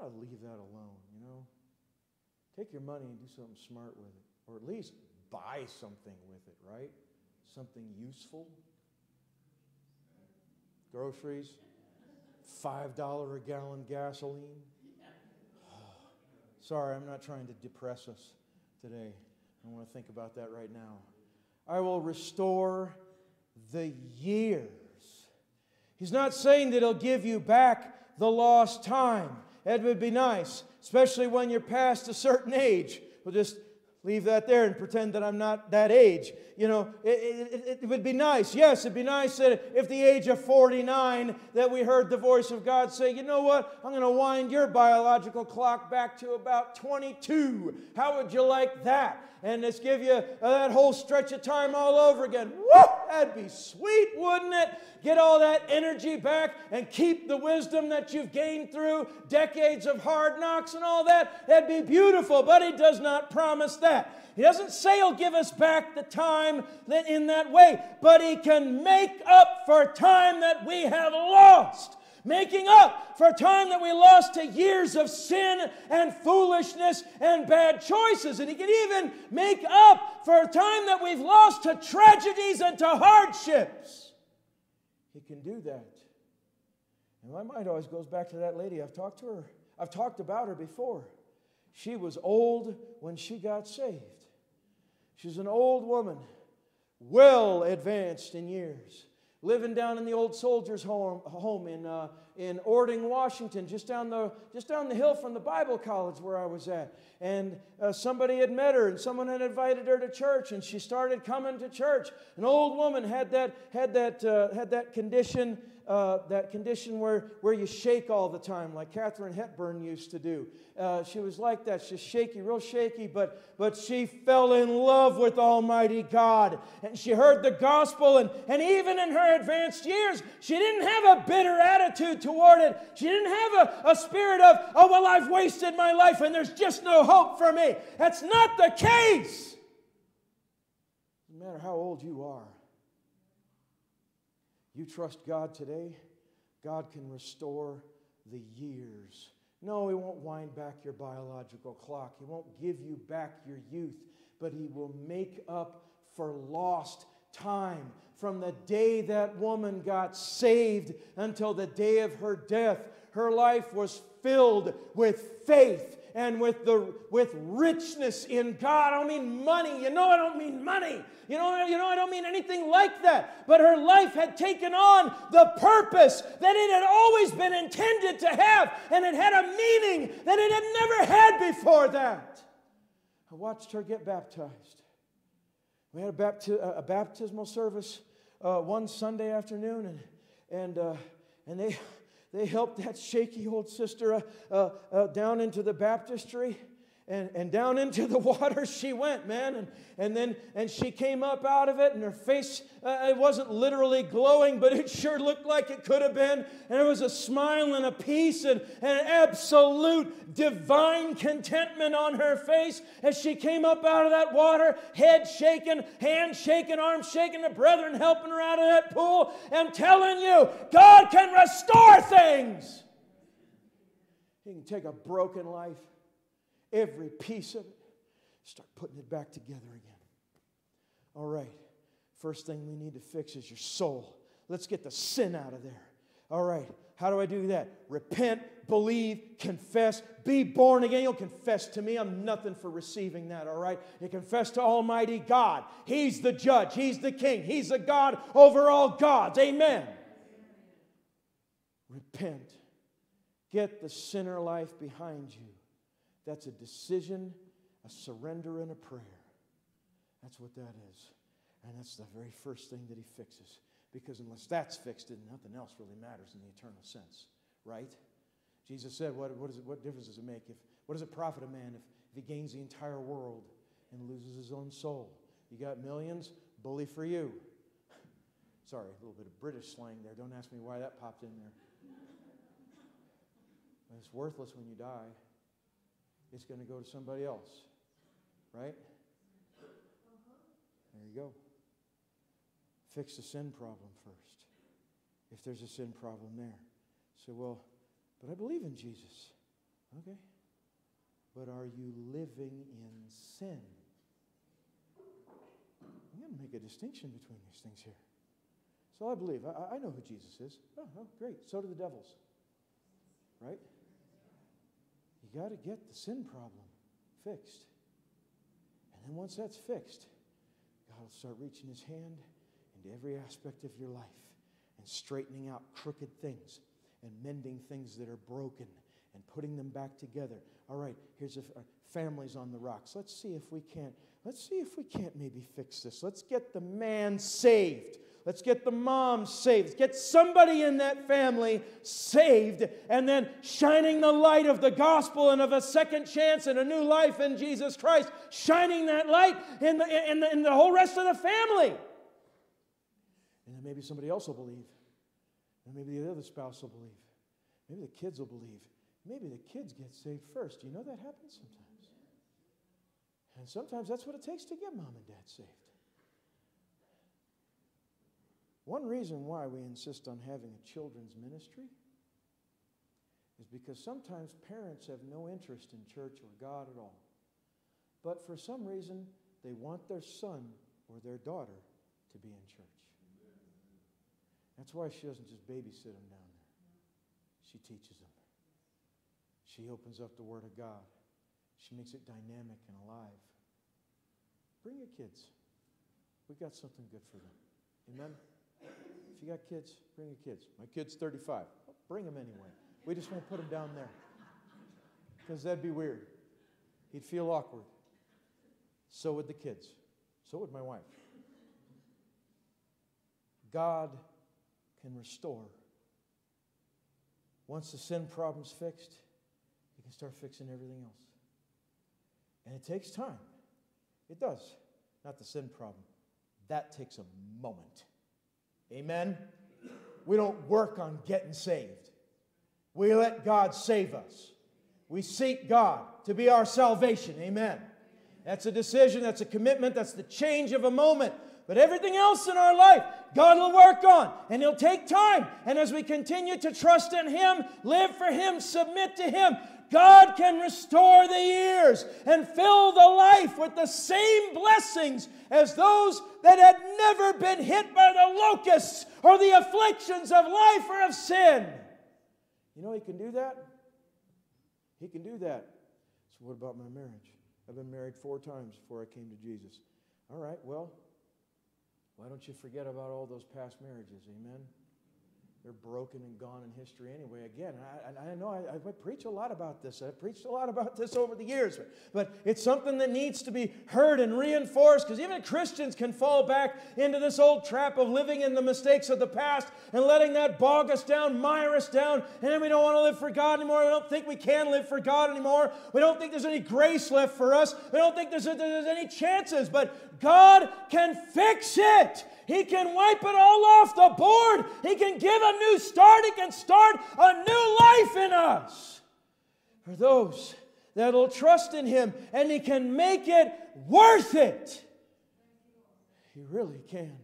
I'll leave that alone, you know? Take your money and do something smart with it or at least buy something with it, right? Something useful. Groceries, $5 a gallon gasoline. Sorry, I'm not trying to depress us today. I want to think about that right now. I will restore the years. He's not saying that He'll give you back the lost time. It would be nice, especially when you're past a certain age. We'll just leave that there and pretend that I'm not that age. You know, it, it, it, would be nice. Yes, it'd be nice that if the age of 49 that we heard the voice of God say, you know what, I'm going to wind your biological clock back to about 22. How would you like that? And let's give you uh, that whole stretch of time all over again. Woo! That'd be sweet, wouldn't it? Get all that energy back and keep the wisdom that you've gained through decades of hard knocks and all that. That'd be beautiful, but he does not promise that. He doesn't say he'll give us back the time that in that way, but he can make up for time that we have lost making up for time that we lost to years of sin and foolishness and bad choices. And He can even make up for time that we've lost to tragedies and to hardships. He can do that. And my mind always goes back to that lady. I've talked to her, I've talked about her before. She was old when she got saved. She's an old woman, well advanced in years living down in the old soldiers' home, home in, uh, in Orting, Washington, just down, the, just down the hill from the Bible college where I was at. And uh, somebody had met her, and someone had invited her to church, and she started coming to church. An old woman had that, had that, uh, had that condition uh, that condition where, where you shake all the time, like Katharine Hepburn used to do. Uh, she was like that. She's shaky, real shaky, but, but she fell in love with Almighty God. And she heard the gospel, and, and even in her advanced years, she didn't have a bitter attitude toward it. She didn't have a, a spirit of, oh, well, I've wasted my life and there's just no hope for me. That's not the case. No matter how old you are, you trust God today, God can restore the years. No, He won't wind back your biological clock. He won't give you back your youth, but He will make up for lost time from the day that woman got saved until the day of her death. Her life was filled with faith and with the with richness in God. I don't mean money. You know I don't mean money. You know, you know I don't mean anything like that. But her life had taken on the purpose that it had always been intended to have, and it had a meaning that it had never had before that. I watched her get baptized. We had a, bapti- a baptismal service uh, one Sunday afternoon, and and uh, and they they helped that shaky old sister uh, uh, uh, down into the baptistry. And, and down into the water she went, man. And, and then and she came up out of it, and her face, uh, it wasn't literally glowing, but it sure looked like it could have been. And there was a smile and a peace and, and an absolute divine contentment on her face as she came up out of that water, head shaking, hand shaking, arm shaking, the brethren helping her out of that pool. I'm telling you, God can restore things. He can take a broken life every piece of it. Start putting it back together again. All right, first thing we need to fix is your soul. Let's get the sin out of there. All right, how do I do that? Repent, believe, confess, be born again. You'll confess to me. I'm nothing for receiving that, all right? You confess to Almighty God. He's the judge, He's the king, He's the God over all gods. Amen. Repent. Get the sinner life behind you. That's a decision, a surrender, and a prayer. That's what that is. And that's the very first thing that he fixes. Because unless that's fixed, then nothing else really matters in the eternal sense, right? Jesus said, What, what, it, what difference does it make? If, what does it profit a man if, if he gains the entire world and loses his own soul? You got millions? Bully for you. Sorry, a little bit of British slang there. Don't ask me why that popped in there. It's worthless when you die it's going to go to somebody else. Right? There you go. Fix the sin problem first. If there's a sin problem there. Say, well, but I believe in Jesus. Okay. But are you living in sin? I'm going to make a distinction between these things here. So I believe. I, I know who Jesus is. Oh, oh, great. So do the devils. Right? You got to get the sin problem fixed. And then once that's fixed, God will start reaching his hand into every aspect of your life and straightening out crooked things and mending things that are broken and putting them back together. All right, here's a, families on the rocks. Let's see if we can't. Let's see if we can't maybe fix this. Let's get the man saved. Let's get the mom saved. Get somebody in that family saved, and then shining the light of the gospel and of a second chance and a new life in Jesus Christ, shining that light in the, in the, in the whole rest of the family. And then maybe somebody else will believe. And maybe the other spouse will believe. Maybe the kids will believe. Maybe the kids get saved first. You know that happens sometimes? And sometimes that's what it takes to get mom and dad saved. One reason why we insist on having a children's ministry is because sometimes parents have no interest in church or God at all. But for some reason, they want their son or their daughter to be in church. That's why she doesn't just babysit them down there, she teaches them. She opens up the Word of God, she makes it dynamic and alive. Bring your kids. We've got something good for them. Amen. If you got kids, bring your kids. My kid's 35. Bring them anyway. We just won't put them down there because that'd be weird. He'd feel awkward. So would the kids. So would my wife. God can restore. Once the sin problem's fixed, He can start fixing everything else. And it takes time. It does. Not the sin problem. That takes a moment. Amen? We don't work on getting saved. We let God save us. We seek God to be our salvation. Amen. That's a decision, that's a commitment, that's the change of a moment. But everything else in our life, God will work on, and He'll take time. And as we continue to trust in Him, live for Him, submit to Him, God can restore the years and fill the life with the same blessings as those that had never been hit by the locusts or the afflictions of life or of sin. You know, He can do that. He can do that. So, what about my marriage? I've been married four times before I came to Jesus. All right, well, why don't you forget about all those past marriages? Amen they're broken and gone in history anyway. Again, I, I know I, I preach a lot about this. I've preached a lot about this over the years, but it's something that needs to be heard and reinforced because even Christians can fall back into this old trap of living in the mistakes of the past and letting that bog us down, mire us down, and then we don't want to live for God anymore. We don't think we can live for God anymore. We don't think there's any grace left for us. We don't think there's, there's any chances, but God can fix it. He can wipe it all off the board. He can give a new start. He can start a new life in us for those that'll trust in Him, and He can make it worth it. He really can.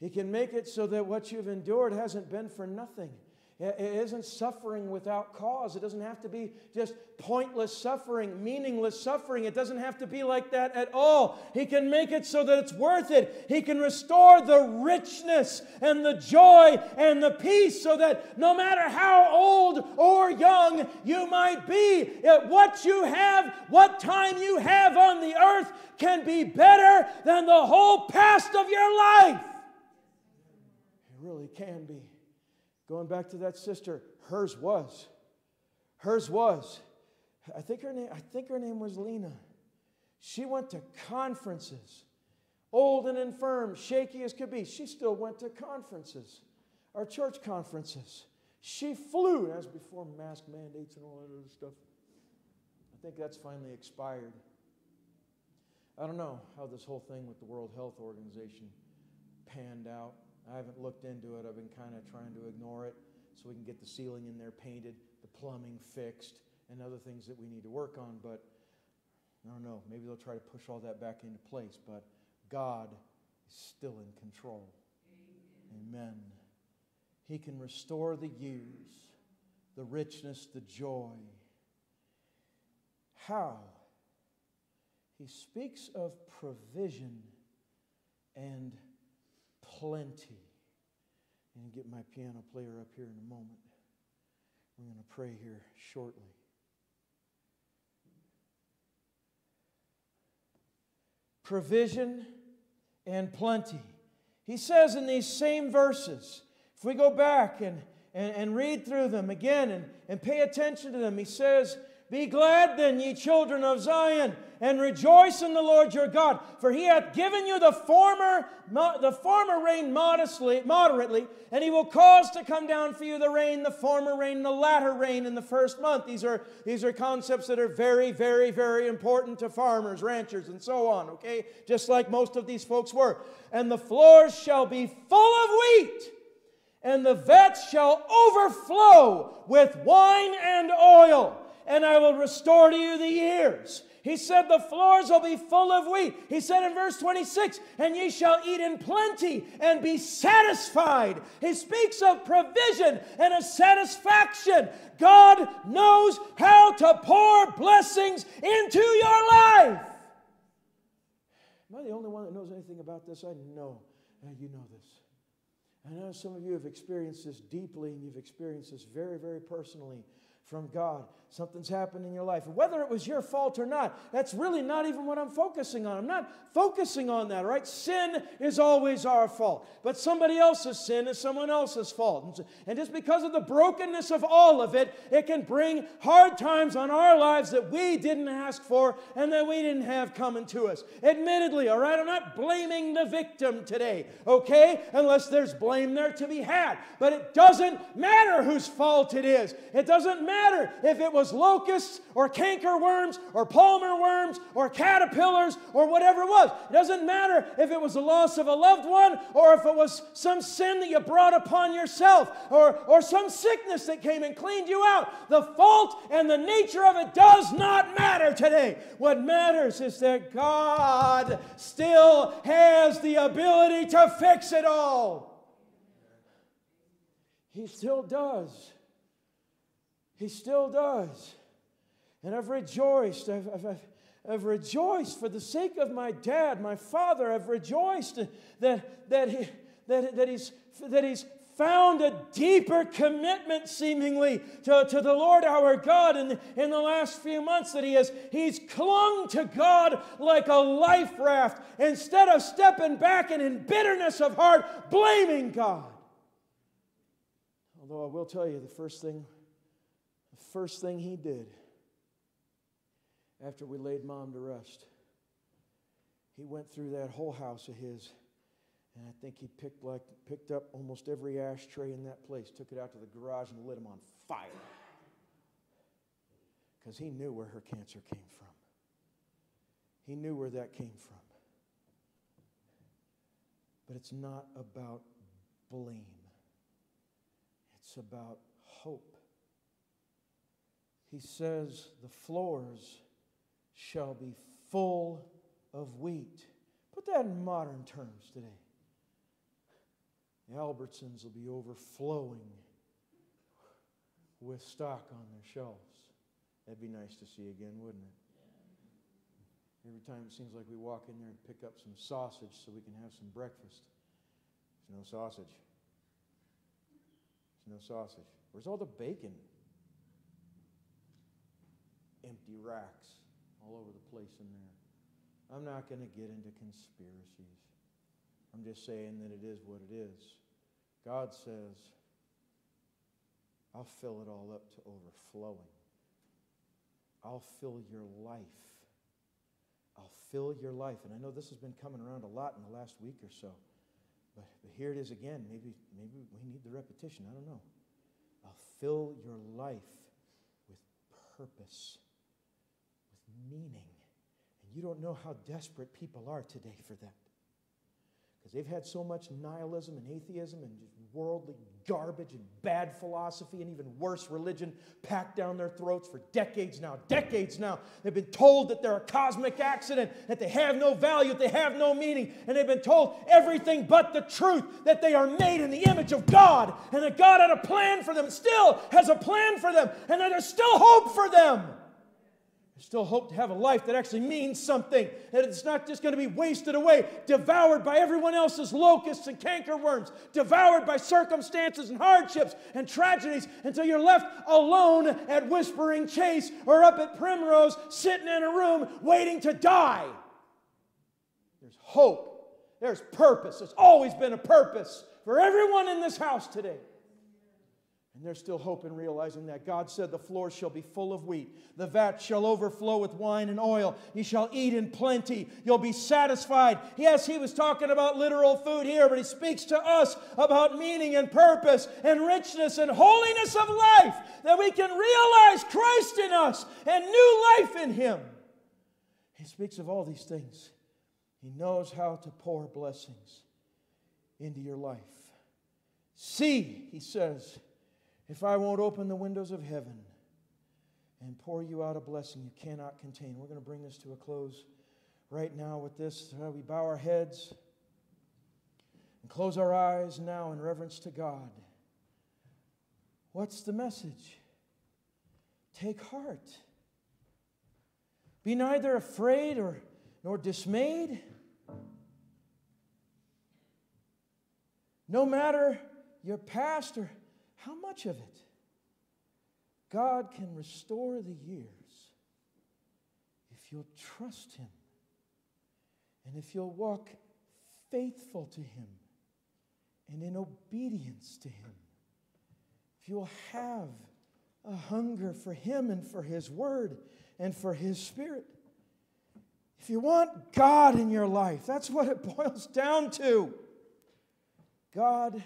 He can make it so that what you've endured hasn't been for nothing. It isn't suffering without cause. It doesn't have to be just pointless suffering, meaningless suffering. It doesn't have to be like that at all. He can make it so that it's worth it. He can restore the richness and the joy and the peace so that no matter how old or young you might be, what you have, what time you have on the earth can be better than the whole past of your life. It really can be. Going back to that sister, hers was. Hers was. I think her name, I think her name was Lena. She went to conferences, old and infirm, shaky as could be. She still went to conferences, our church conferences. She flew, as before mask mandates and all that other stuff. I think that's finally expired. I don't know how this whole thing with the World Health Organization panned out. I haven't looked into it. I've been kind of trying to ignore it so we can get the ceiling in there painted, the plumbing fixed, and other things that we need to work on. But I don't know. Maybe they'll try to push all that back into place. But God is still in control. Amen. Amen. He can restore the years, the richness, the joy. How? He speaks of provision and plenty. And get my piano player up here in a moment. We're going to pray here shortly. Provision and plenty. He says in these same verses, if we go back and, and, and read through them again and, and pay attention to them. He says, Be glad then, ye children of Zion, and rejoice in the Lord your God, for he hath given you the former, the former rain modestly, moderately, and he will cause to come down for you the rain, the former rain, the latter rain in the first month. These are, these are concepts that are very, very, very important to farmers, ranchers, and so on, okay? Just like most of these folks were. And the floors shall be full of wheat and the vats shall overflow with wine and oil, and I will restore to you the years. He said, The floors will be full of wheat. He said in verse 26, And ye shall eat in plenty and be satisfied. He speaks of provision and a satisfaction. God knows how to pour blessings into your life. Am I the only one that knows anything about this? I know. Uh, you know this. I know some of you have experienced this deeply and you've experienced this very, very personally from God. Something's happened in your life. Whether it was your fault or not, that's really not even what I'm focusing on. I'm not focusing on that, right? Sin is always our fault. But somebody else's sin is someone else's fault. And just because of the brokenness of all of it, it can bring hard times on our lives that we didn't ask for and that we didn't have coming to us. Admittedly, all right? I'm not blaming the victim today, okay? Unless there's blame there to be had. But it doesn't matter whose fault it is. It doesn't matter if it was locusts or canker worms or palmer worms or caterpillars or whatever it was. It doesn't matter if it was the loss of a loved one or if it was some sin that you brought upon yourself or, or some sickness that came and cleaned you out. The fault and the nature of it does not matter today. What matters is that God still has the ability to fix it all. He still does. He still does. And I've rejoiced. I've, I've, I've, rejoiced for the sake of my dad, my father. I've rejoiced that, that, he, that, that, he's, that he's found a deeper commitment seemingly to, to the Lord our God in, in the last few months that he has he's clung to God like a life raft instead of stepping back and in bitterness of heart blaming God. Although I will tell you the first thing the first thing he did after we laid mom to rest, he went through that whole house of his. And I think he picked, like, picked up almost every ashtray in that place, took it out to the garage, and lit them on fire. Because he knew where her cancer came from. He knew where that came from. But it's not about blame, it's about hope. He says, The floors shall be full of wheat. Put that in modern terms today. The Albertsons will be overflowing with stock on their shelves. That'd be nice to see again, wouldn't it? Every time it seems like we walk in there and pick up some sausage so we can have some breakfast. There's no sausage. There's no sausage. Where's all the bacon? Empty racks all over the place in there. I'm not going to get into conspiracies. I'm just saying that it is what it is. God says, I'll fill it all up to overflowing. I'll fill your life. I'll fill your life. And I know this has been coming around a lot in the last week or so. But, but here it is again. Maybe, maybe we need the repetition. I don't know. I'll fill your life with purpose meaning. And you don't know how desperate people are today for that. Because they've had so much nihilism and atheism and just worldly garbage and bad philosophy and even worse religion packed down their throats for decades now. Decades now. They've been told that they're a cosmic accident, that they have no value, that they have no meaning. And they've been told everything but the truth that they are made in the image of God and that God had a plan for them, still has a plan for them, and that there's still hope for them. I still hope to have a life that actually means something, that it's not just going to be wasted away, devoured by everyone else's locusts and cankerworms, devoured by circumstances and hardships and tragedies until you're left alone at Whispering Chase or up at Primrose, sitting in a room waiting to die. There's hope, there's purpose. There's always been a purpose for everyone in this house today. There's still hope in realizing that. God said, The floor shall be full of wheat, the vat shall overflow with wine and oil. You shall eat in plenty, you'll be satisfied. Yes, he was talking about literal food here, but he speaks to us about meaning and purpose and richness and holiness of life, that we can realize Christ in us and new life in him. He speaks of all these things. He knows how to pour blessings into your life. See, he says, if I won't open the windows of heaven and pour you out a blessing you cannot contain. We're going to bring this to a close right now with this. Uh, we bow our heads and close our eyes now in reverence to God. What's the message? Take heart. Be neither afraid or nor dismayed. No matter your past or how much of it? God can restore the years if you'll trust Him and if you'll walk faithful to Him and in obedience to Him. If you'll have a hunger for Him and for His Word and for His Spirit. If you want God in your life, that's what it boils down to. God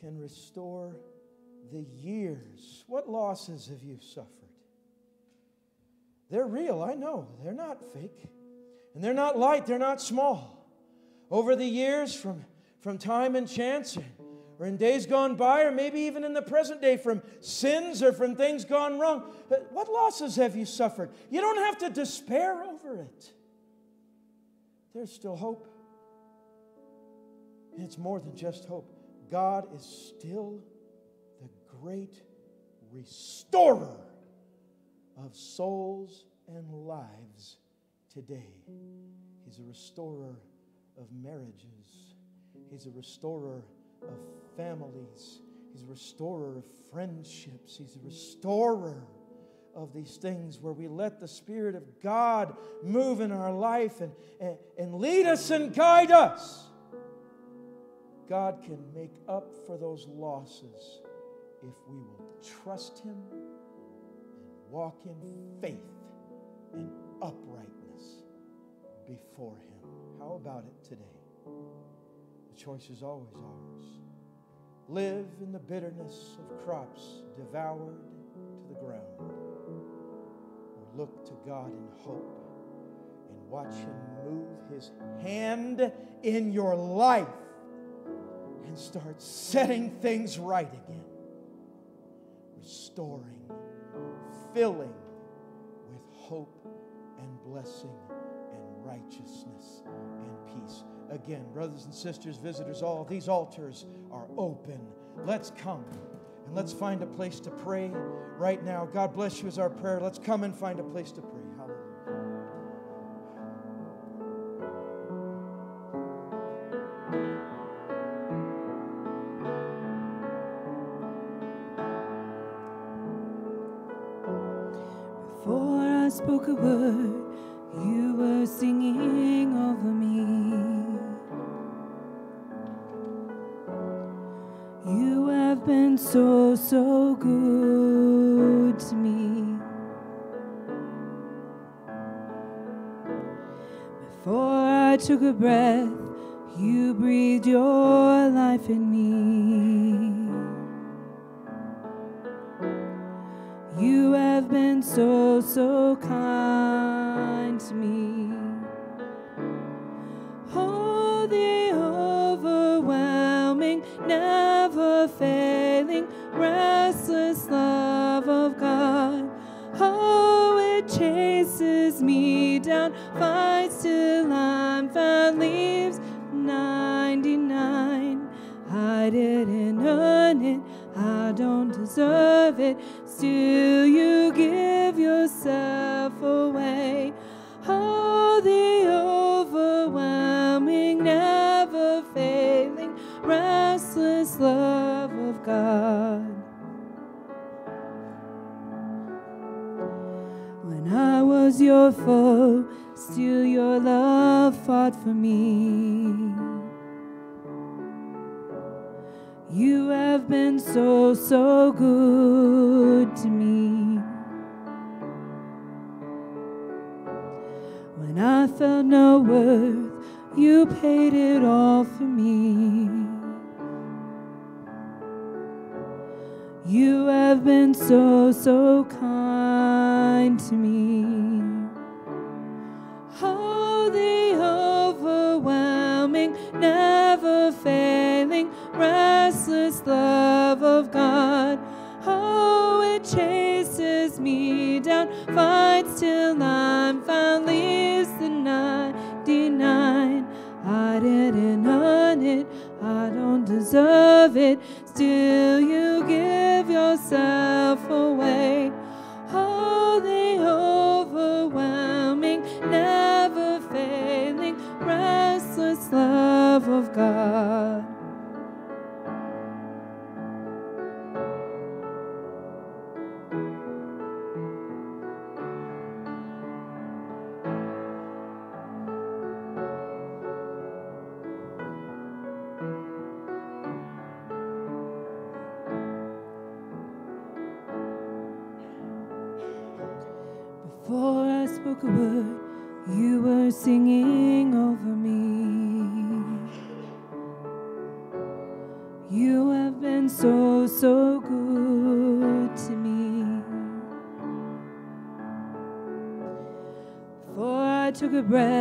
can restore the years. What losses have you suffered? They're real, I know. They're not fake. And they're not light, they're not small. Over the years, from, from time and chance, or in days gone by, or maybe even in the present day, from sins or from things gone wrong. Uh, what losses have you suffered? You don't have to despair over it. There's still hope. It's more than just hope. God is still great restorer of souls and lives today. He's a restorer of marriages, He's a restorer of families, He's a restorer of friendships, He's a restorer of these things where we let the Spirit of God move in our life and, and, and lead us and guide us. God can make up for those losses if we will trust Him and walk in faith and uprightness before Him. How about it today? The choice is always ours. Live in the bitterness of crops devoured to the ground, or look to God in hope and watch Him move His hand in your life and start setting things right again, restoring, filling with hope and blessing and righteousness and peace. Again, brothers and sisters, visitors, all these altars are open. Let's come and let's find a place to pray right now. God bless you as our prayer. Let's come and find a place to pray. Word, you were singing over me. You have been so, so good to me. Before I took a breath, you breathed your life in me. Have been so, so kind to me. Oh, the overwhelming, never failing, restless love of God. Oh, it chases me down, fights till I'm found, leaves 99. I didn't earn it, I don't deserve it Still, you give yourself away. Oh, the overwhelming, never failing, restless love of God. When I was your foe, still your love fought for me. You have been so, so good to me. When I felt no worth, you paid it all for me. You have been so, so kind to me. Oh, the overwhelming, never failing, restless love of God. Oh, it chases me down, fights till I'm found, leaves the 99. I didn't earn it, I don't deserve it. Still, you give yourself away. Oh, the overwhelming, never failing, restless love of God. Spoke a word, you were singing over me. You have been so, so good to me. Before I took a breath,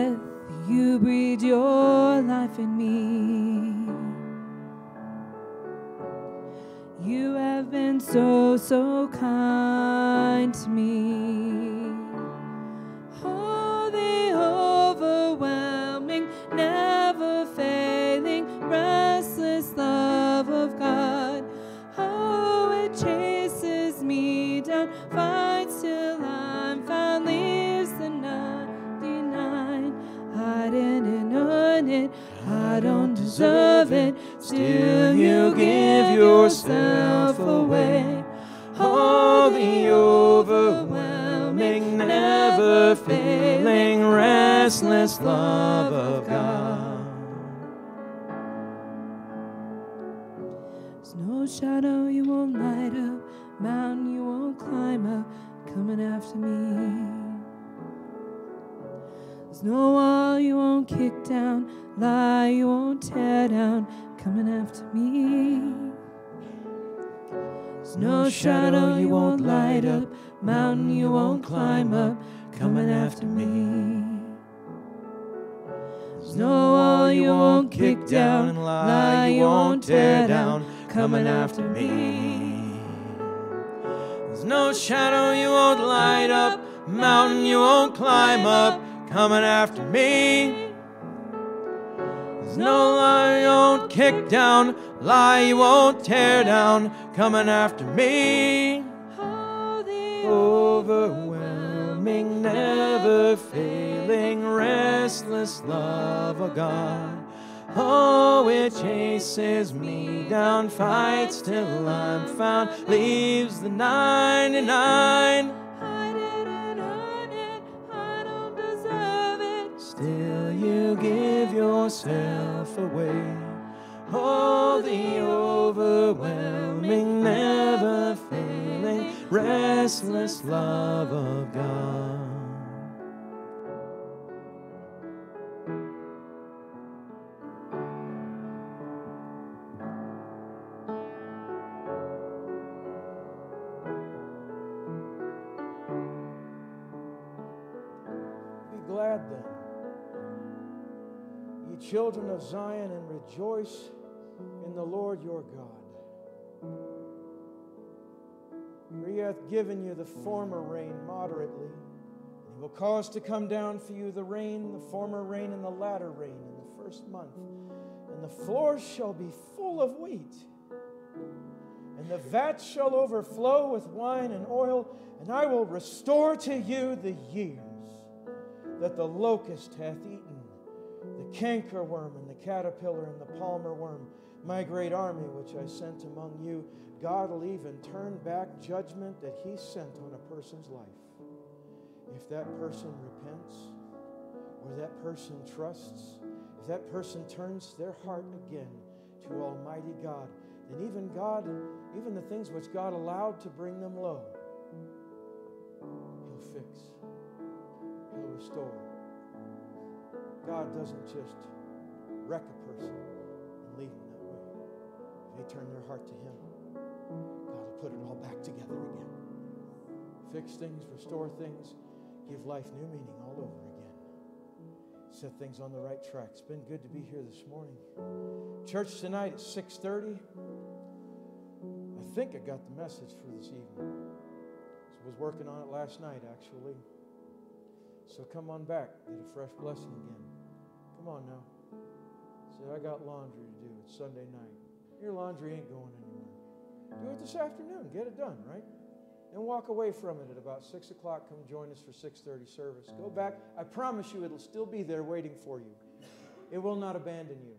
coming after me. Oh, the Overwhelming, never failing, restless love of God. Oh, it chases me down, fights till I'm found, leaves the 99. I didn't earn it, I don't deserve it. Still, you give yourself away. Oh, the overwhelming, never failing, restless love of God. Be glad then, ye children of Zion, and rejoice the Lord your God. For he hath given you the former rain moderately. and He will cause to come down for you the rain, the former rain, and the latter rain in the first month. And the floor shall be full of wheat, and the vats shall overflow with wine and oil, and I will restore to you the years that the locust hath eaten, the cankerworm and the caterpillar and the palmer worm, my great army which I sent among you. God will even turn back judgment that He sent on a person's life. If that person repents, or that person trusts, if that person turns their heart again to Almighty God, And even God, even the things which God allowed to bring them low, He'll fix, He'll restore. God doesn't just wreck a person and leave them they turn their heart to Him, God will put it all back together again. Fix things, restore things, give life new meaning all over again. Set things on the right track. It's been good to be here this morning. Church tonight at 6:30. I think I got the message for this evening. I was working on it last night, actually. So come on back, get a fresh blessing again. Come on now. Say, I got laundry to do. It's Sunday night. Your laundry ain't going anywhere. Do it this afternoon. Get it done, right? And walk away from it at about 6 o'clock. Come join us for 6.30 service. Go back. I promise you it'll still be there waiting for you. It will not abandon you.